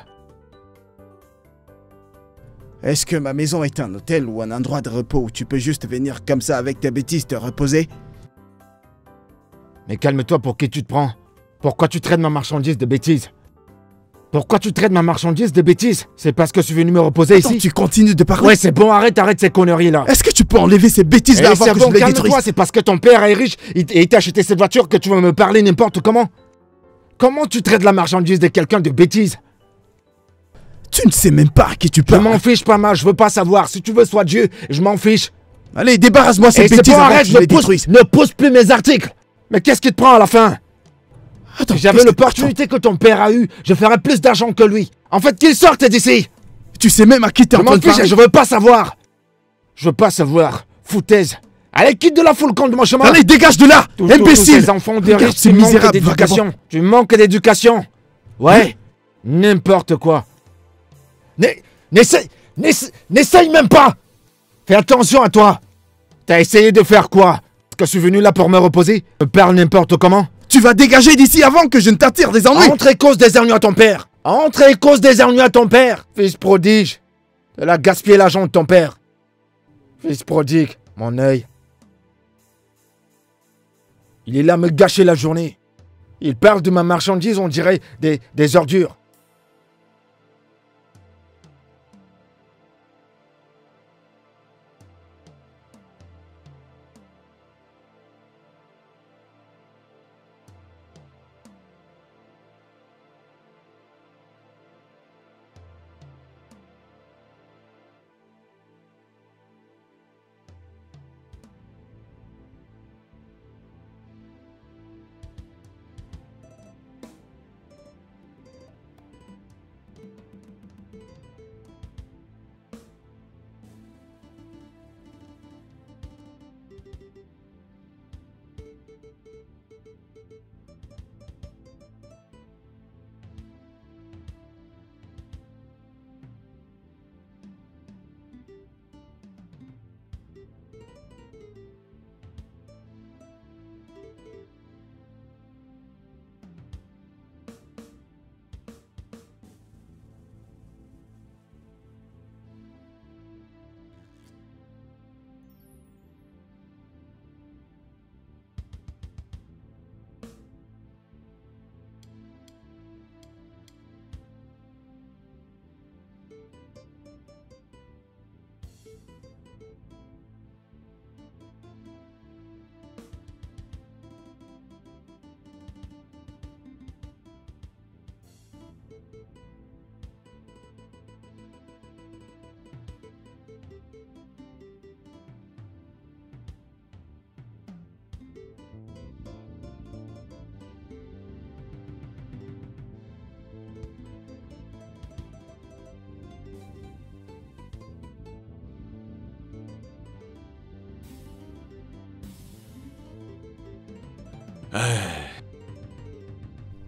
Est-ce que ma maison est un hôtel ou un endroit de repos où tu peux juste venir comme ça avec tes bêtises te reposer? Mais calme-toi, pour qui tu te prends? Pourquoi tu traites ma marchandise de bêtises? Pourquoi tu traites ma marchandise de bêtises? C'est parce que je suis venu me reposer Attends, ici tu continues de parler? Ouais, c'est bon, arrête, arrête ces conneries là. Est-ce que tu peux enlever ces bêtises là avant c'est que bon, je les c'est parce que ton père est riche et et il t'a acheté cette voiture que tu vas me parler n'importe comment. Comment tu traites la marchandise de quelqu'un de bêtises Tu ne sais même pas à qui tu Je parles. m'en fiche pas mal, je veux pas savoir. Si tu veux, sois Dieu, je m'en fiche. Allez, débarrasse-moi Et cette c'est bêtise bon, avant que arrête, je ne les pousse, détruise. ne pousse plus mes articles. Mais qu'est-ce qui te prend à la fin? J'avais l'opportunité que ton père a eue, je ferais plus d'argent que lui. En fait, qu'il sorte d'ici. Tu sais même à qui t'es en train de fiche je veux pas savoir. Je veux pas savoir. Foutaise. Allez, quitte de la foule contre mon chemin. Allez, dégage de là tous Imbécile ces enfants de Regarde riches, ces tu manques d'éducation. Tu manques d'éducation. Ouais. N'importe quoi. N'e- N'essaye, n'essa- n'essaye même pas. Fais attention à toi. T'as essayé de faire quoi? Est-ce que je suis venu là pour me reposer Me parle n'importe comment Tu vas dégager d'ici avant que je ne t'attire des ennuis Entre et cause des ennuis à ton père. Entre et cause des ennuis à ton père. Fils prodige. Elle a gaspillé l'argent de ton père. Fils prodigue, mon œil. Il est là me gâcher la journée. Il parle de ma marchandise, on dirait des ordures.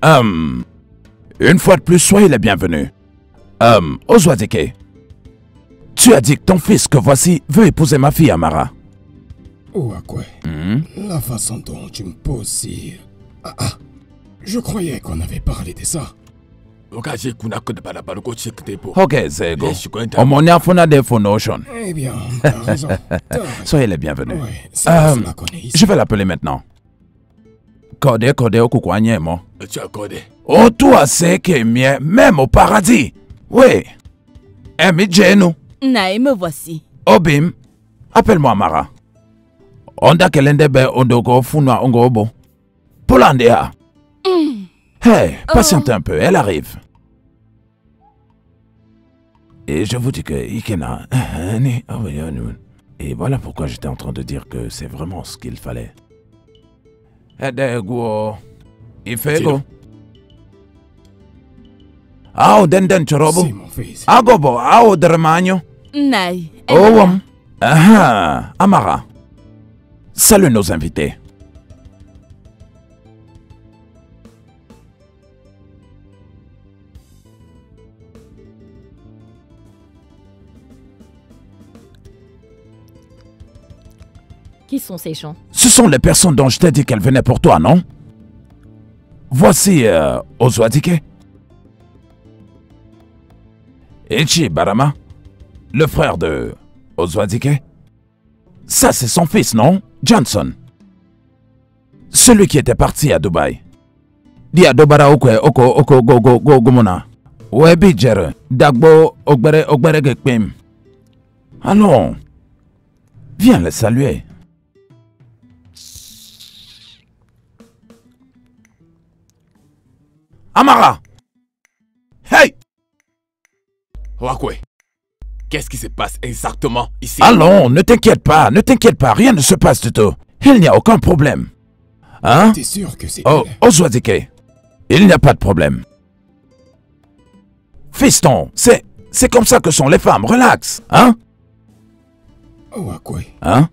Hum, une fois de plus, soyez les bienvenus. Hum, Ozwadike, tu as dit que ton fils que voici veut épouser ma fille Amara. Oh, à quoi? Hmm? La façon dont tu me poses si... Ah, ah. Je croyais qu'on avait parlé de ça. Ok, Zego. Omoni afuna de Phonotion. Eh bien, t'as raison. [laughs] T'as raison. Soyez les bienvenus. Ouais, Hum, est je vais l'appeler maintenant. Kode Kode Okukwanyemo. Oh, toi, c'est que mien, même au paradis. Oui. Emi Jenu. Naï, me voici. Obim. Appelle-moi Amara. Onda kelendebe ondoko funwa ongobo. Polandea. Hey, patiente un peu, elle arrive. Et je vous dis que Ikena. oh, oh, non. Et voilà pourquoi j'étais en train de dire que c'est vraiment ce qu'il fallait. Edego. Ifego. Ao denden chorobo. C'est mon fils. Agobo, ao dermanyo. Naï. Oh, um. Ah, Amara. Salut nos invités. Qui sont ces gens Ce sont les personnes dont je t'ai dit qu'elles venaient pour toi, non Voici euh, Ozwadike. Echi Barama, le frère de Ozwadike. Ça, c'est son fils, non Johnson. Celui qui était parti à Dubaï. Dia dobara oko oko go go go gomona. Webi dagbo ogbere ogbere. Allons, viens le saluer. Amara! Hey! Qu'est-ce qui se passe exactement ici? Allons, ne t'inquiète pas, ne t'inquiète pas, rien ne se passe du tout. Il n'y a aucun problème. Hein? T'es sûr que c'est Oh, Ozwadike, il n'y a pas de problème. Fiston, c'est... C'est comme ça que sont les femmes, relax, hein? Oh, quoi Hein?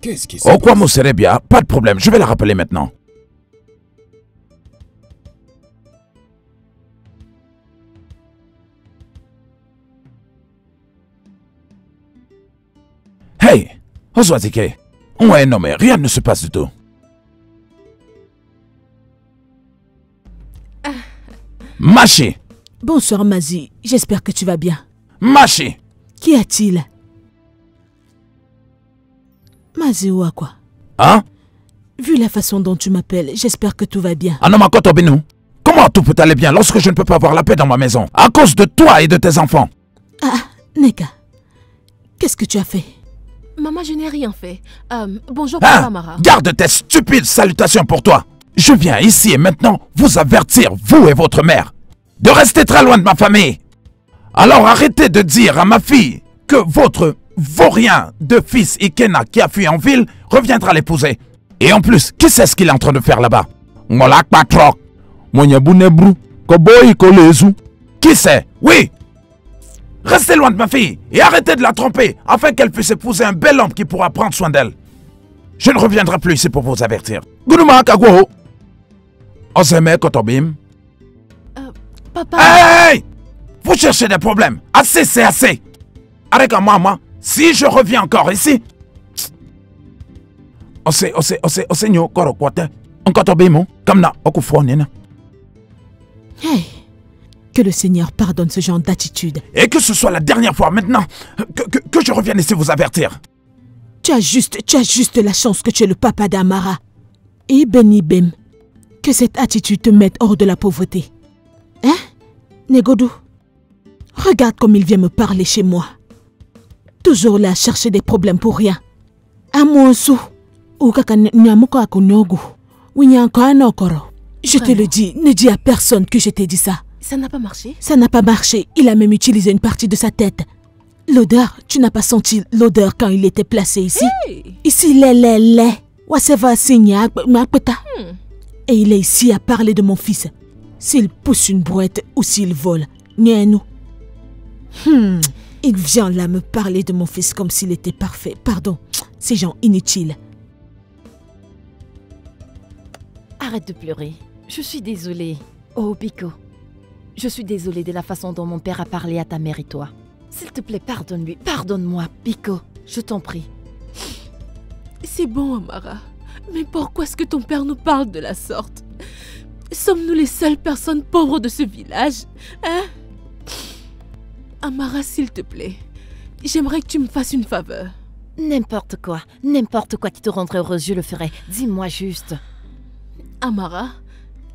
Qu'est-ce qui se Oh, quoi, passe Mousserebia Pas de problème, je vais la rappeler maintenant. Hey Ozwadike, on est nommé, rien ne se passe du tout. Machi Bonsoir Mazi, j'espère que tu vas bien. Machi Qu'y a-t-il Mazi ou à quoi? Hein? Vu la façon dont tu m'appelles, j'espère que tout va bien. Anomakoto Binu, comment tout peut aller bien lorsque je ne peux pas avoir la paix dans ma maison À cause de toi et de tes enfants? Ah, Neka, qu'est-ce que tu as fait? Maman, je n'ai rien fait. Euh, bonjour, Hein papa Amara. Garde tes stupides salutations pour toi Je viens ici et maintenant vous avertir, vous et votre mère, de rester très loin de ma famille. Alors arrêtez de dire à ma fille que votre vaurien de fils Ikena qui a fui en ville reviendra l'épouser. Et en plus, qui sait ce qu'il est en train de faire là-bas? Qui sait? Oui Restez loin de ma fille et arrêtez de la tromper afin qu'elle puisse épouser un bel homme qui pourra prendre soin d'elle. Je ne reviendrai plus ici pour vous avertir. Gounouma Kagwo. Oseme Kotobim. Papa. Hey Vous cherchez des problèmes. Assez, c'est assez. Avec moi, moi, si je reviens encore ici. Ose, ose, ose, ose, nyo, koro, kwate. Nkotobimo, kamna, okufonina. Hey, que le Seigneur pardonne ce genre d'attitude. Et que ce soit la dernière fois maintenant que, que, que je revienne ici vous avertir. Tu as juste, tu as juste la chance que tu es le papa d'Amara. Et béni Bem, que cette attitude te mette hors de la pauvreté. Hein Negodou, regarde comme il vient me parler chez moi. Toujours là à chercher des problèmes pour rien. Amonsu, ou kaka nyamuko akunyogu, winyanko anokoro. Je te le dis, ne dis à personne que je t'ai dit ça. Ça n'a pas marché Ça n'a pas marché. Il a même utilisé une partie de sa tête. L'odeur, tu n'as pas senti l'odeur quand il était placé ici Ici, lait, lait, lait. Waseva signa, makpeta. Et il est ici à parler de mon fils. S'il pousse une brouette ou s'il vole, nous. Hmm. Il vient là me parler de mon fils comme s'il était parfait. Pardon, ces gens inutiles. Arrête de pleurer. Je suis désolée. Oh, Pico. Je suis désolée de la façon dont mon père a parlé à ta mère et toi. S'il te plaît, pardonne-lui. Pardonne-moi, Pico. Je t'en prie. C'est bon, Amara. Mais pourquoi est-ce que ton père nous parle de la sorte? Sommes-nous les seules personnes pauvres de ce village Hein? Amara, s'il te plaît, j'aimerais que tu me fasses une faveur. N'importe quoi. N'importe quoi qui te rendrait heureuse, je le ferai. Dis-moi juste. Amara,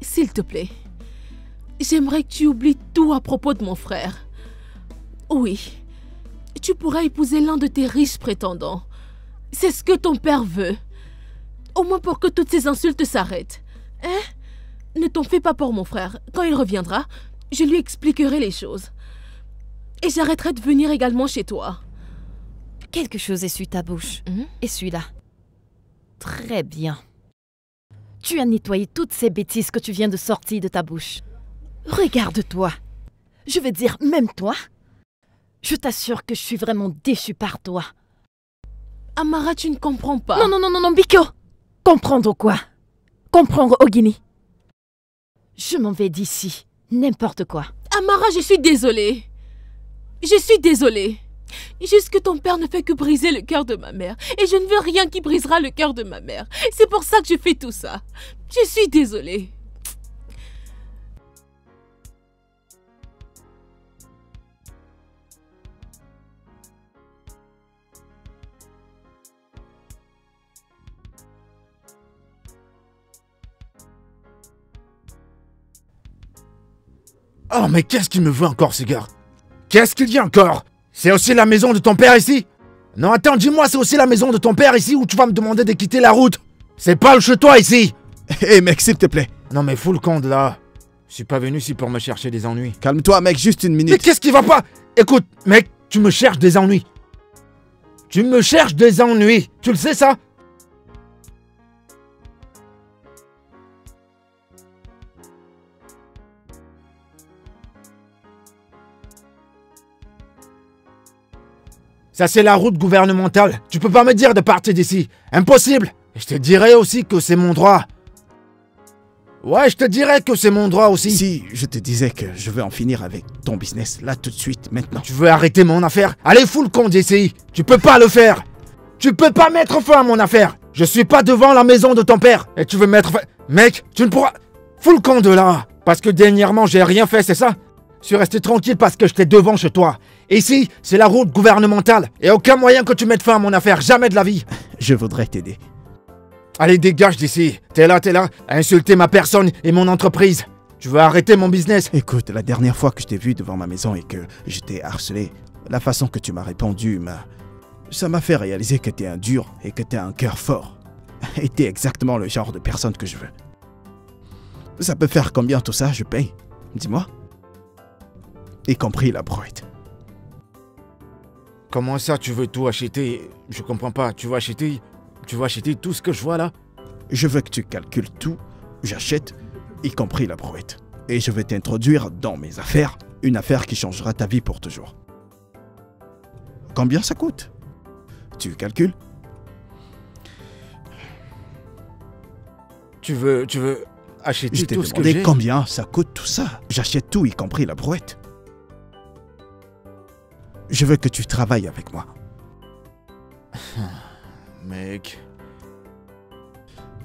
s'il te plaît, j'aimerais que tu oublies tout à propos de mon frère. Oui, tu pourras épouser l'un de tes riches prétendants. C'est ce que ton père veut. Au moins pour que toutes ces insultes s'arrêtent. Hein? Ne t'en fais pas pour mon frère. Quand il reviendra, je lui expliquerai les choses. Et j'arrêterai de venir également chez toi. Quelque chose essuie ta bouche. Essuie-la. Très bien. Tu as nettoyé toutes ces bêtises que tu viens de sortir de ta bouche. Regarde-toi. Je veux dire, même toi. Je t'assure que je suis vraiment déçue par toi. Amara, tu ne comprends pas. Non, non, non, non, non, Biko Comprendre quoi? Comprendre Ogini Je m'en vais d'ici. N'importe quoi. Amara, je suis désolée. Je suis désolée. Juste que ton père ne fait que briser le cœur de ma mère. Et je ne veux rien qui brisera le cœur de ma mère. C'est pour ça que je fais tout ça. Je suis désolée. Oh, mais qu'est-ce qu'il me veut encore, ce gars? Qu'est-ce qu'il dit encore? C'est aussi la maison de ton père ici? Non, attends, dis-moi, c'est aussi la maison de ton père ici où tu vas me demander de quitter la route? C'est pas le chez toi ici [laughs] Hé, mec, s'il te plaît. Non, mais fous le compte là. Je suis pas venu ici pour me chercher des ennuis. Calme-toi, mec, juste une minute. Mais qu'est-ce qui va pas? Écoute, mec, Tu me cherches des ennuis. Tu me cherches des ennuis. Tu le sais ça? Ça c'est la route gouvernementale. Tu peux pas me dire de partir d'ici. Impossible. Et je te dirais aussi que c'est mon droit. Ouais, je te dirais que c'est mon droit aussi. Si je te disais que je veux en finir avec ton business, là tout de suite, maintenant. Tu veux arrêter mon affaire? Allez, fous le con d'ici. Tu peux pas le faire. Tu peux pas mettre fin à mon affaire. Je suis pas devant la maison de ton père. Et tu veux mettre fin... Mec, tu ne pourras... Fous le con de là. Parce que dernièrement, j'ai rien fait, c'est ça? Je suis resté tranquille parce que j'étais devant chez toi. Ici, c'est la route gouvernementale. Et aucun moyen que tu mettes fin à mon affaire. Jamais de la vie. Je voudrais t'aider. Allez, dégage d'ici. T'es là, t'es là, à insulter ma personne et mon entreprise. Tu veux arrêter mon business? Écoute, la dernière fois que je t'ai vu devant ma maison et que je t'ai harcelé, la façon que tu m'as répondu m'a. Ça m'a fait réaliser que t'es un dur et que t'as un cœur fort. Et t'es exactement le genre de personne que je veux. Ça peut faire combien tout ça, je paye? Dis-moi. Y compris la brouette. Comment ça, tu veux tout acheter? Je comprends pas. Tu vas acheter tu vas acheter tout ce que je vois là? Je veux que tu calcules tout, j'achète, y compris la brouette. Et je vais t'introduire dans mes affaires, une affaire qui changera ta vie pour toujours. Combien ça coûte? Tu calcules? Tu veux, tu veux acheter Je tout ce que demandé j'ai? combien ça coûte tout ça. J'achète tout, y compris la brouette. Je veux que tu travailles avec moi. [sighs] Mec,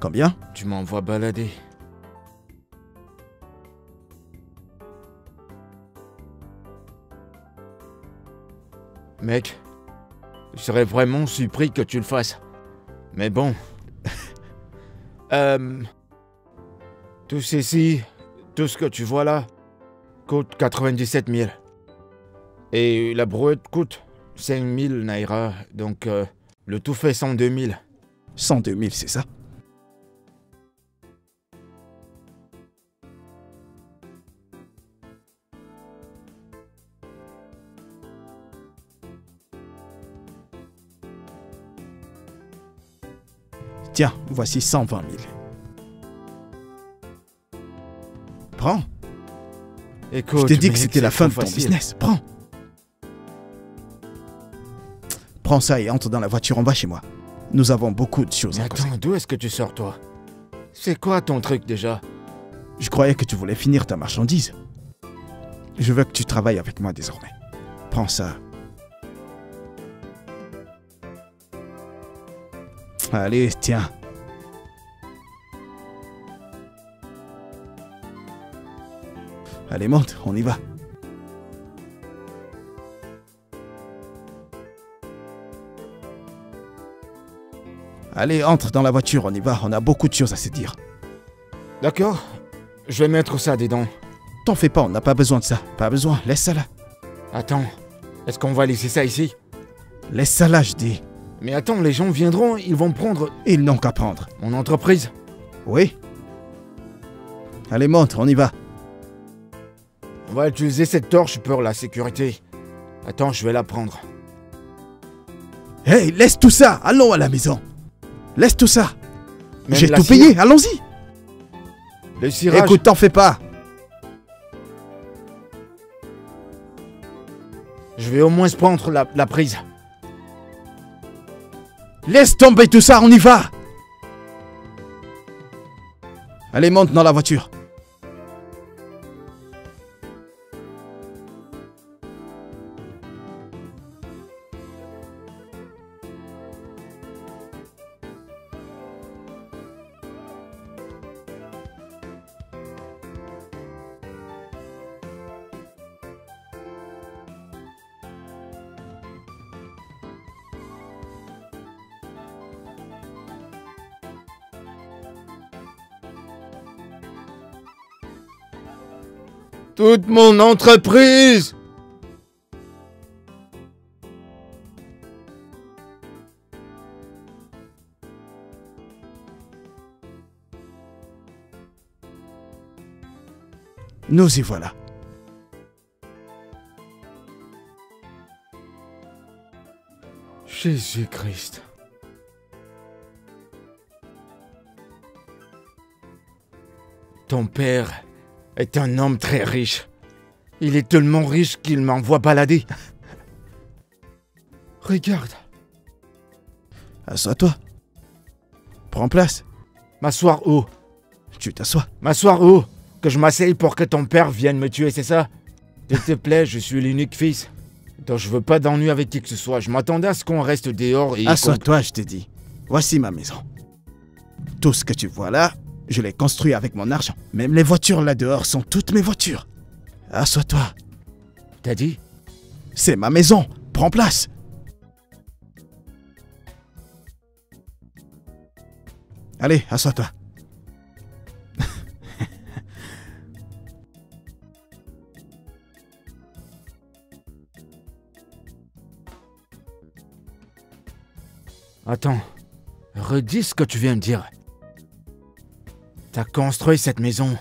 Combien? Tu m'envoies balader. Mec, je serais vraiment surpris que tu le fasses. Mais bon. [laughs] Euh, tout ceci, tout ce que tu vois là, coûte 97 000. Et la brouette coûte 5 000 naira. Donc, euh, le tout fait 102 000. 102 000, c'est ça Tiens, voici 120 000. Prends. Écoute, Je t'ai dit que c'était la fin de ton facile. business. Prends. Prends ça et entre dans la voiture, on va chez moi. Nous avons beaucoup de choses Mais à attends, d'où est-ce que tu sors, toi? C'est quoi ton truc déjà? Je croyais que tu voulais finir ta marchandise. Je veux que tu travailles avec moi désormais. Prends ça. Allez, tiens. Allez, monte, on y va. Allez, entre dans la voiture, on y va. On a beaucoup de choses à se dire. D'accord Je vais mettre ça dedans. T'en fais pas, on n'a pas besoin de ça. Pas besoin, laisse ça là. Attends, est-ce qu'on va laisser ça ici? Laisse ça là, je dis. Mais attends, les gens viendront, ils vont prendre Ils n'ont qu'à prendre. mon entreprise. Oui. Allez, monte, on y va. On va utiliser cette torche pour la sécurité. Attends, je vais la prendre. Hey, laisse tout ça, allons à la maison. Laisse tout ça. J'ai tout payé, allons-y. Le cirage. Écoute, t'en fais pas. Je vais au moins se prendre la, la prise. Laisse tomber tout ça, on y va. Allez, monte dans la voiture. Mon entreprise Nous y voilà. Jésus-Christ. Ton père est un homme très riche. Il est tellement riche qu'il m'envoie balader. Regarde. Assois-toi. Prends place. M'asseoir où Tu t'assois. M'asseoir où Que je m'asseye pour que ton père vienne me tuer, c'est ça? S'il te plaît, je suis l'unique fils. Donc je veux pas d'ennui avec qui que ce soit. Je m'attendais à ce qu'on reste dehors et... Assois-toi, je te dis. Voici ma maison. Tout ce que tu vois là, je l'ai construit avec mon argent. Même les voitures là dehors sont toutes mes voitures. Assois-toi. T'as dit? C'est ma maison. Prends place. Allez, assois-toi. [laughs] Attends. Redis ce que tu viens de dire. T'as construit cette maison.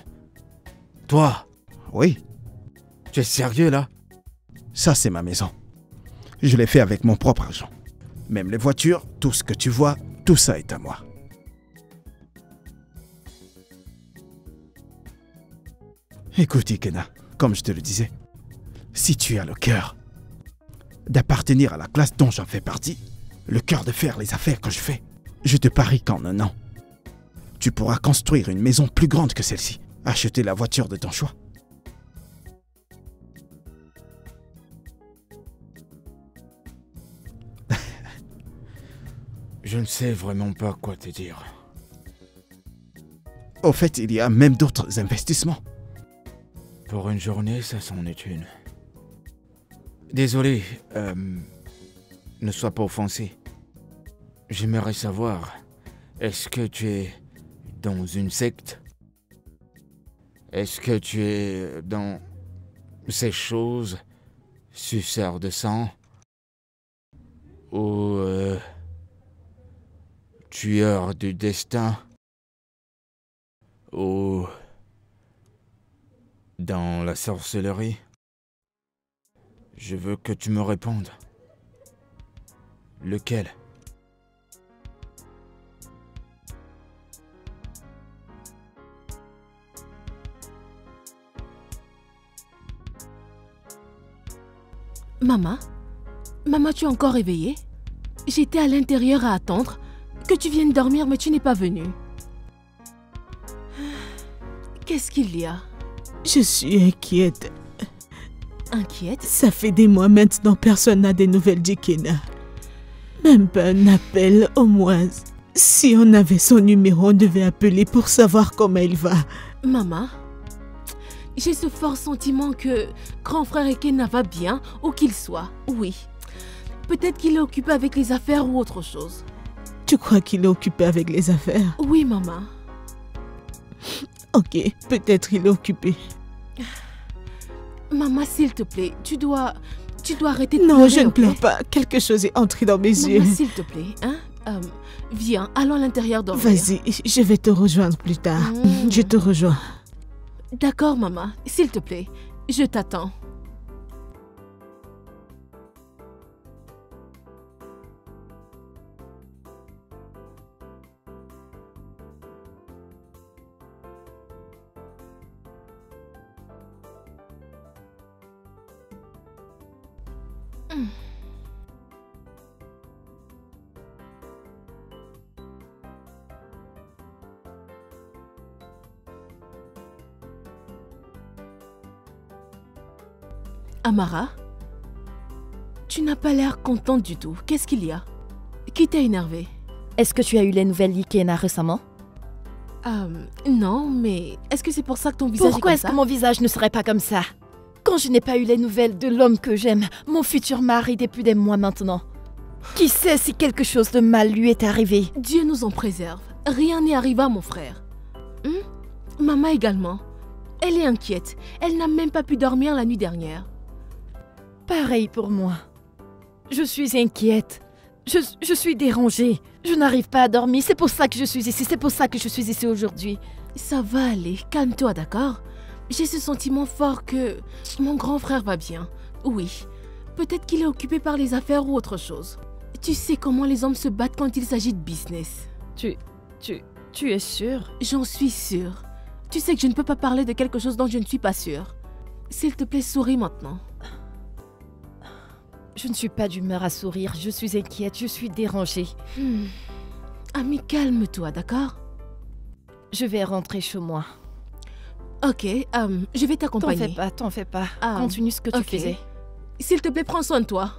Toi Oui, Tu es sérieux là? Ça c'est ma maison. Je l'ai fait avec mon propre argent. Même les voitures, tout ce que tu vois, tout ça est à moi. Écoute Ikena, comme je te le disais, si tu as le cœur d'appartenir à la classe dont j'en fais partie, le cœur de faire les affaires que je fais, je te parie qu'en un an, tu pourras construire une maison plus grande que celle-ci, acheter la voiture de ton choix. Je ne sais vraiment pas quoi te dire. Au fait, il y a même d'autres investissements. Pour une journée, ça c'en est une. Désolé, euh, ne sois pas offensé. J'aimerais savoir, est-ce que tu es dans une secte? Est-ce que tu es dans ces choses, suceurs de sang? Ou euh, tueur du destin. Ou dans la sorcellerie. Je veux que tu me répondes. Lequel? Maman Maman, tu es encore réveillée J'étais à l'intérieur à attendre que tu viennes dormir, mais tu n'es pas venue. Qu'est-ce qu'il y a? Je suis inquiète. Inquiète? Ça fait des mois maintenant, personne n'a des nouvelles d'Ikena. Même pas un appel, au moins. Si on avait son numéro, on devait appeler pour savoir comment il va. Maman, j'ai ce fort sentiment que grand frère Ekena va bien, où qu'il soit. Oui. Peut-être qu'il est occupé avec les affaires ou autre chose. Tu crois qu'il est occupé avec les affaires? Oui, maman. Ok, peut-être il est occupé. Maman, s'il te plaît, tu dois... Tu dois arrêter de Non, pleurer, je ne pleure pas. Quelque chose est entré dans mes yeux. Maman, s'il te plaît, hein? Euh, Viens, allons à l'intérieur dormir. Vas-y, je vais te rejoindre plus tard. Mm. Je te rejoins. D'accord, maman, s'il te plaît, je t'attends. Amara Tu n'as pas l'air contente du tout. Qu'est-ce qu'il y a? Qui t'a énervé Est-ce que tu as eu les nouvelles d'Ikena récemment? Euh, non, mais est-ce que c'est pour ça que ton visage Pourquoi est est-ce comme que mon visage ne serait pas comme ça? Quand je n'ai pas eu les nouvelles de l'homme que j'aime, mon futur mari depuis des mois maintenant. Qui sait si quelque chose de mal lui est arrivé? Dieu nous en préserve. Rien n'est arrivé à mon frère. Hmm Maman également. Elle est inquiète. Elle n'a même pas pu dormir la nuit dernière. Pareil pour moi. Je suis inquiète. Je, je suis dérangée. Je n'arrive pas à dormir. C'est pour ça que je suis ici. C'est pour ça que je suis ici aujourd'hui. Ça va aller. Calme-toi, d'accord? J'ai ce sentiment fort que mon grand frère va bien. Oui. Peut-être qu'il est occupé par les affaires ou autre chose. Tu sais comment les hommes se battent quand il s'agit de business. Tu. Tu. Tu es sûre J'en suis sûre. Tu sais que je ne peux pas parler de quelque chose dont je ne suis pas sûre. S'il te plaît, souris maintenant. Je ne suis pas d'humeur à sourire, je suis inquiète, je suis dérangée. Hmm. Ami, calme-toi, d'accord? Je vais rentrer chez moi. Ok, euh, je vais T'en t'accompagner. fais pas, t'en fais pas. Ah, Continue ce que tu ok. faisais. S'il te plaît, prends soin de toi.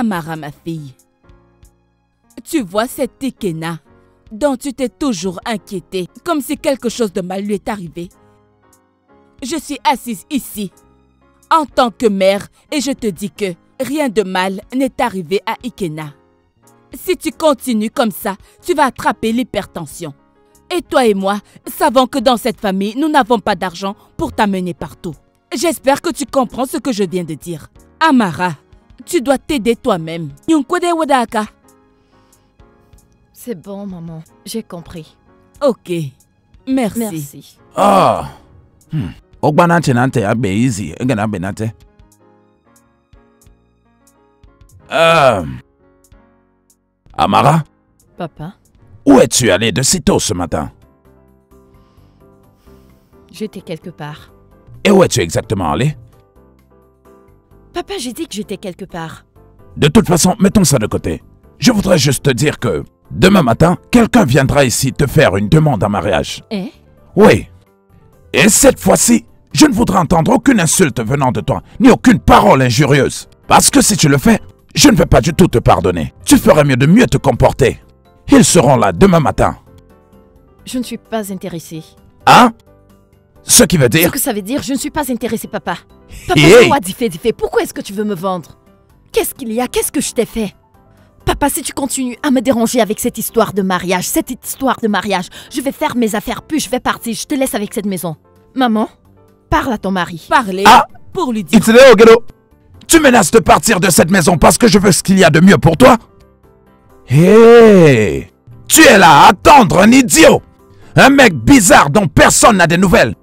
Amara, ma fille. Tu vois cette Tekena dont tu t'es toujours inquiétée, comme si quelque chose de mal lui est arrivé. Je suis assise ici, en tant que mère, et je te dis que rien de mal n'est arrivé à Ikena. Si tu continues comme ça, tu vas attraper l'hypertension. Et toi et moi savons que dans cette famille, nous n'avons pas d'argent pour t'amener partout. J'espère que tu comprends ce que je viens de dire. Amara, tu dois t'aider toi-même. C'est bon, maman. J'ai compris. Ok. Merci. Merci. Ah. Hmm. Ogbana chenante abe. Euh. Amara, Papa, où es-tu allé de si tôt ce matin? J'étais quelque part. Et où es-tu exactement allé? Papa, j'ai dit que j'étais quelque part. De toute façon, mettons ça de côté. Je voudrais juste te dire que demain matin, quelqu'un viendra ici te faire une demande en mariage. Eh? Oui. Et cette fois-ci, je ne voudrais entendre aucune insulte venant de toi, ni aucune parole injurieuse. Parce que si tu le fais, je ne vais pas du tout te pardonner. Tu ferais mieux de mieux te comporter. Ils seront là demain matin. Je ne suis pas intéressée. Hein? Ce qui veut Ce dire... que ça veut dire, je ne suis pas intéressée, papa. Papa, Hey pourquoi Diffé, Diffé Pourquoi est-ce que tu veux me vendre? Qu'est-ce qu'il y a? Qu'est-ce que je t'ai fait? Papa, si tu continues à me déranger avec cette histoire de mariage, cette histoire de mariage, je vais faire mes affaires, puis je vais partir. Je te laisse avec cette maison. Maman, parle à ton mari. Parlez Ah! pour lui dire. Itzele Ogero, tu menaces de partir de cette maison parce que je veux ce qu'il y a de mieux pour toi? Hé Tu es là à attendre un idiot. Un mec bizarre dont personne n'a des nouvelles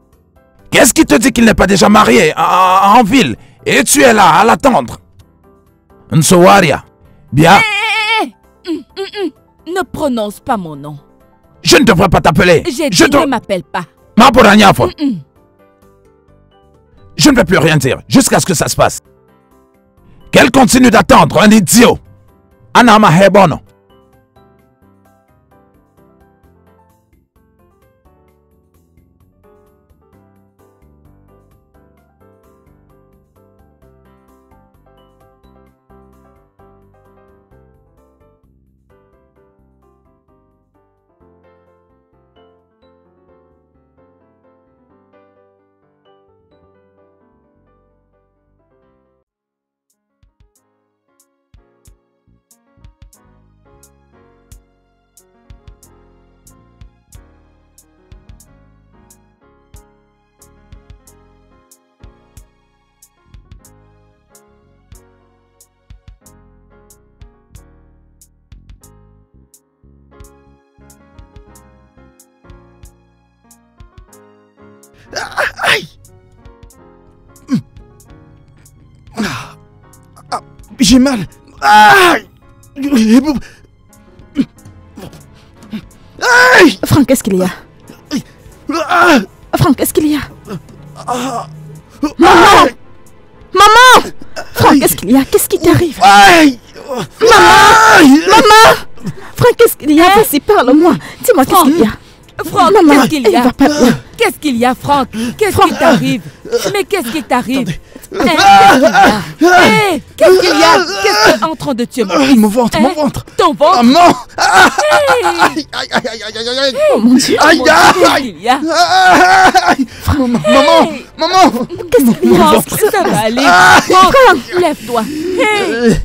Qu'est-ce qui te dit qu'il n'est pas déjà marié en, en ville? Et tu es là à l'attendre Nsowaria Bien, Eh, eh, eh. Hum, hum, hum. Ne prononce pas mon nom. je ne devrais pas t'appeler dit Je dois... ne m'appelle pas. Je ne vais plus rien dire jusqu'à ce que ça se passe. Qu'elle continue d'attendre, un idiot. Anama Hebono. J'ai mal. Aïe. Aïe. Franck, qu'est-ce qu'il y a? Franck, qu'est-ce qu'il y a? Maman! Maman! Franck, qu'est-ce qu'il y a? Qu'est-ce qui t'arrive? Aïe. Maman! Maman! Franck, qu'est-ce qu'il y a? Vas-y, parle-moi. Dis-moi, qu'est-ce qu'il y a? Franck, qu'est-ce qu'il y a? Qu'est-ce qu'il y a, Franck? Qu'est-ce qui t'arrive? Mais qu'est-ce qui t'arrive? Ah, Qu'est-ce qu'il y a? Hé, Qu'est-ce qu'il y a Qu'est-ce qui est en train de tuer mon Ah, fils mon ventre, mon ventre. Ton ventre? Ah non. Ah, Hey Aïe, aïe, aïe, aïe, aïe, aïe, aïe Oh mon Dieu Aïe, aïe. qu'il y a? Aïe. Maman, maman, maman. Qu'est-ce qu'il y a? Ça va aller. Ah. Lève-toi. Hey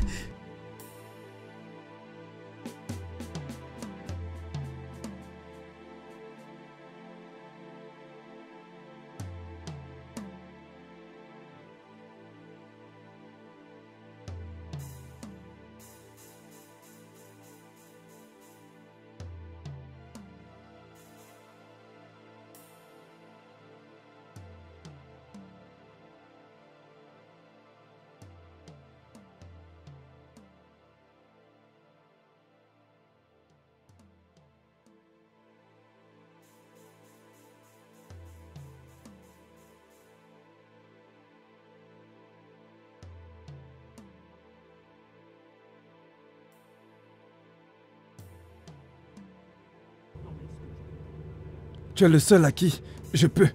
Tu es le seul à qui je peux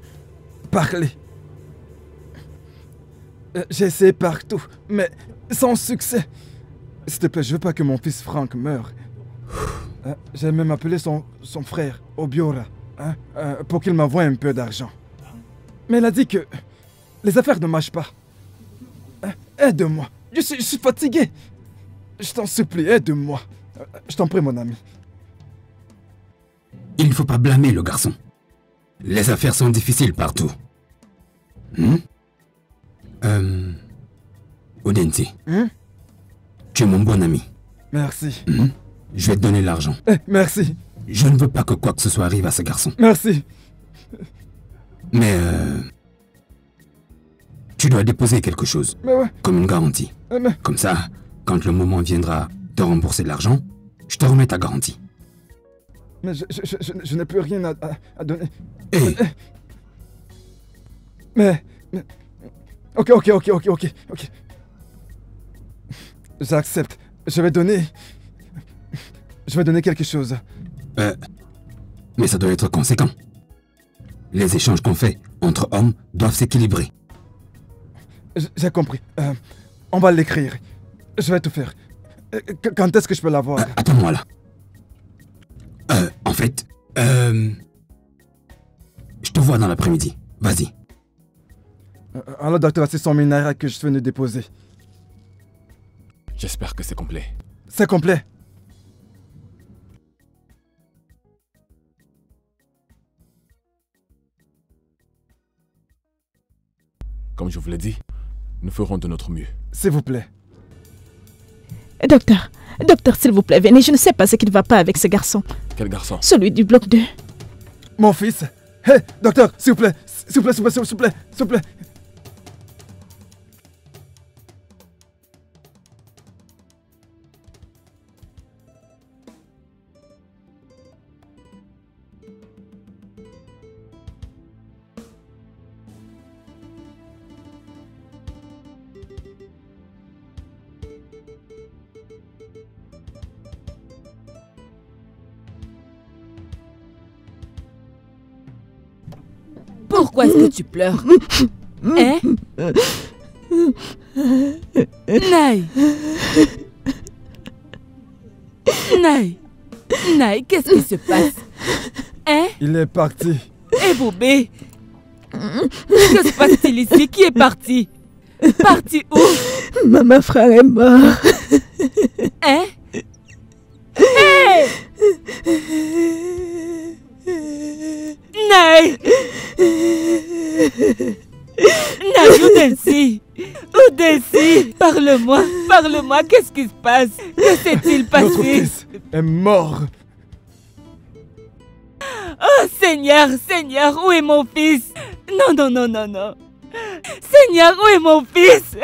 parler. Euh, J'ai essayé partout, mais sans succès. S'il te plaît, je veux pas que mon fils Frank meure. Euh, J'ai même appelé son, frère, Obiora, hein, euh, pour qu'il m'envoie un peu d'argent. Mais il a dit que les affaires ne marchent pas. Aide-moi. Je suis, je suis fatigué. Je t'en supplie, aide-moi. Je t'en prie, mon ami. Il ne faut pas blâmer le garçon. Les affaires sont difficiles partout. Hmm? Euh... Odense, Hein? Tu es mon bon ami. Merci. Hmm? Je vais te donner l'argent. Eh, merci. Je ne veux pas que quoi que ce soit arrive à ce garçon. Merci. Mais euh... Tu dois déposer quelque chose. Mais ouais. Comme une garantie. Eh, mais- Comme ça, quand le moment viendra de rembourser l'argent, je te remets ta garantie. Mais je, je- je- je- n'ai plus rien à, à- à donner. Mais, mais- Ok, ok, ok, ok, ok, ok. J'accepte. Je vais donner... Je vais donner quelque chose. euh... Mais ça doit être conséquent. Les échanges qu'on fait entre hommes doivent s'équilibrer. J'ai compris. Euh, on va l'écrire. Je vais tout faire. Euh, qu- Quand est-ce que je peux l'avoir? Attends-moi là. Euh, en fait, euh... Je te vois dans l'après-midi. Vas-y. Euh, Alors, docteur, c'est son minéral que je viens de déposer. J'espère que c'est complet. C'est complet. Comme je vous l'ai dit, nous ferons de notre mieux. S'il vous plaît. Docteur, docteur, s'il vous plaît, venez. Je ne sais pas ce qui ne va pas avec ce garçon. Quel garçon? Celui du bloc 2. Mon fils. Hé, docteur, s'il vous plaît. S'il vous plaît, s'il vous plaît, s'il vous plaît, s'il vous plaît. Tu pleures. [laughs] Hein Naï Naï Naï, qu'est-ce qui se passe? Hein? Il est parti. Eh Boubé Que se passe-t-il ici? Qui est parti? Parti où? Maman frère est mort. Hein? Hey! Naï Naï, Oudensi Oudensi Parle-moi, parle-moi, qu'est-ce qui se passe? Que s'est-il Notre passé? fils est mort. Oh Seigneur, Seigneur, où est mon fils? Non, non, non, non, non. Seigneur, où est mon fils?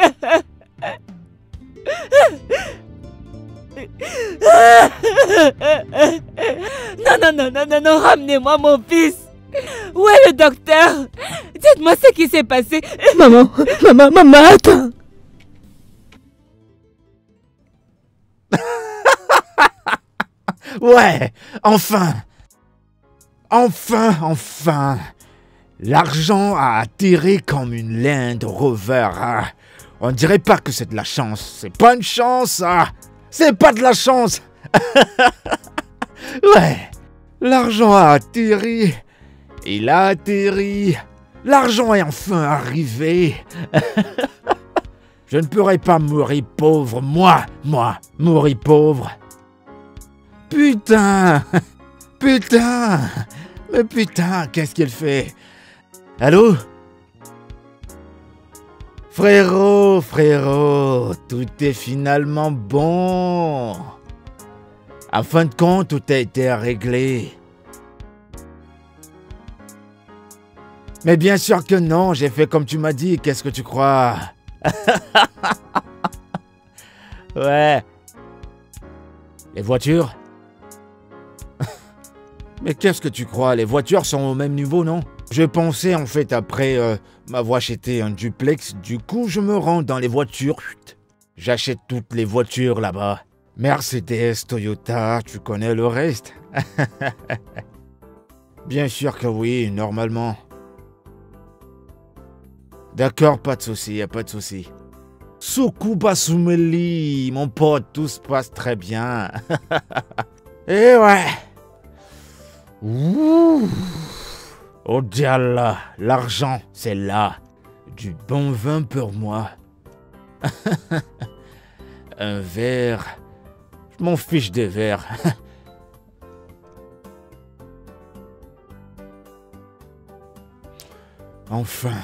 Non, non, non, non, non, non, ramenez-moi mon fils. Où est le docteur Dites-moi ce qui s'est passé. Maman, maman, maman, attends. [laughs] Ouais, enfin Enfin, enfin L'argent a atterri comme une linde rover. hein. On dirait pas que c'est de la chance. C'est pas une chance, ça C'est pas de la chance [laughs] Ouais L'argent a atterri. Il a atterri. L'argent est enfin arrivé. [laughs] Je ne pourrai pas mourir pauvre, moi, moi, mourir pauvre. Putain [laughs] Putain Mais putain, qu'est-ce qu'elle fait? Allô? Frérot, frérot, tout est finalement bon. En fin de compte, tout a été réglé. Mais bien sûr que non, j'ai fait comme tu m'as dit, qu'est-ce que tu crois? [laughs] Ouais. Les voitures? [laughs] Mais qu'est-ce que tu crois? Les voitures sont au même niveau, non? Je pensais en fait après euh, m'avoir acheté un duplex, du coup je me rends dans les voitures. J'achète toutes les voitures là-bas. Mercedes, Toyota, tu connais le reste? [laughs] Bien sûr que oui, normalement. D'accord, pas de souci, y a pas de souci. Sukuba Soumeli, mon pote, tout se passe très bien. [laughs] Et ouais. Ouh. Oh diAllah, l'argent, c'est là. Du bon vin pour moi. [laughs] Un verre. Je m'en fiche des verres. [laughs] enfin.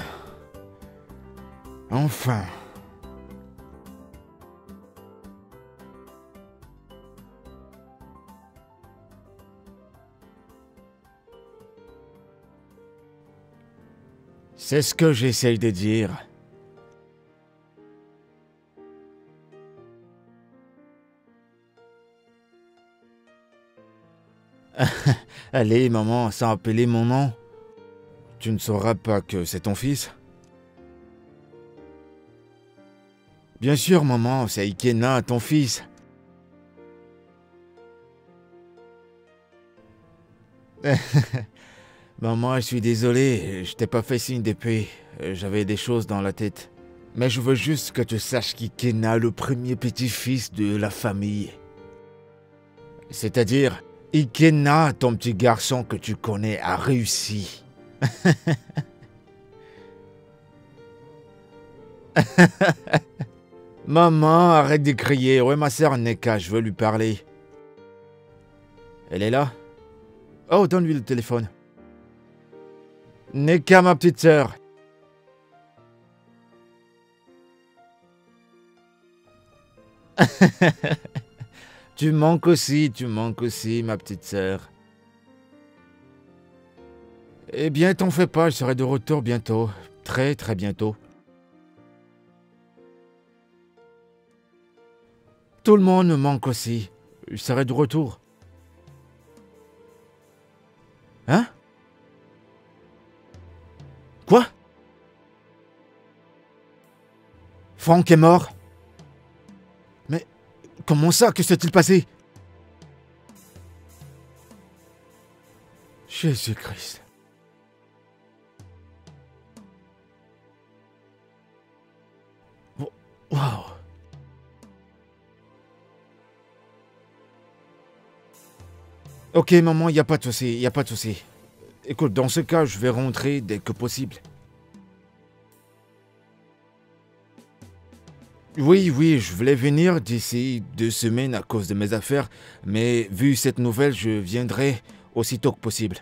Enfin. C'est ce que j'essaye de dire. [laughs] Allez, maman, sans appeler mon nom. Tu ne sauras pas que c'est ton fils Bien sûr, maman, c'est Ikena, ton fils. [laughs] maman, je suis désolé, je t'ai pas fait signe depuis. J'avais des choses dans la tête. Mais je veux juste que tu saches qu'Ikena, le premier petit-fils de la famille. C'est-à-dire, Ikena, ton petit garçon que tu connais, a réussi. [laughs] Maman, arrête de crier. Ouais, ma sœur Neka, je veux lui parler. Elle est là? Oh, donne-lui le téléphone. Neka, ma petite sœur. [laughs] tu manques aussi, tu manques aussi, ma petite sœur. Eh bien, t'en fais pas, je serai de retour bientôt. Très, très bientôt. Tout le monde manque aussi. Je serai de retour. Hein? Quoi? Franck est mort Mais comment ça? Que s'est-il passé? Jésus-Christ. Ok, maman, il a pas de souci, il a pas de souci. Écoute, dans ce cas, je vais rentrer dès que possible. Oui, oui, je voulais venir d'ici deux semaines à cause de mes affaires, mais vu cette nouvelle, je viendrai aussitôt que possible.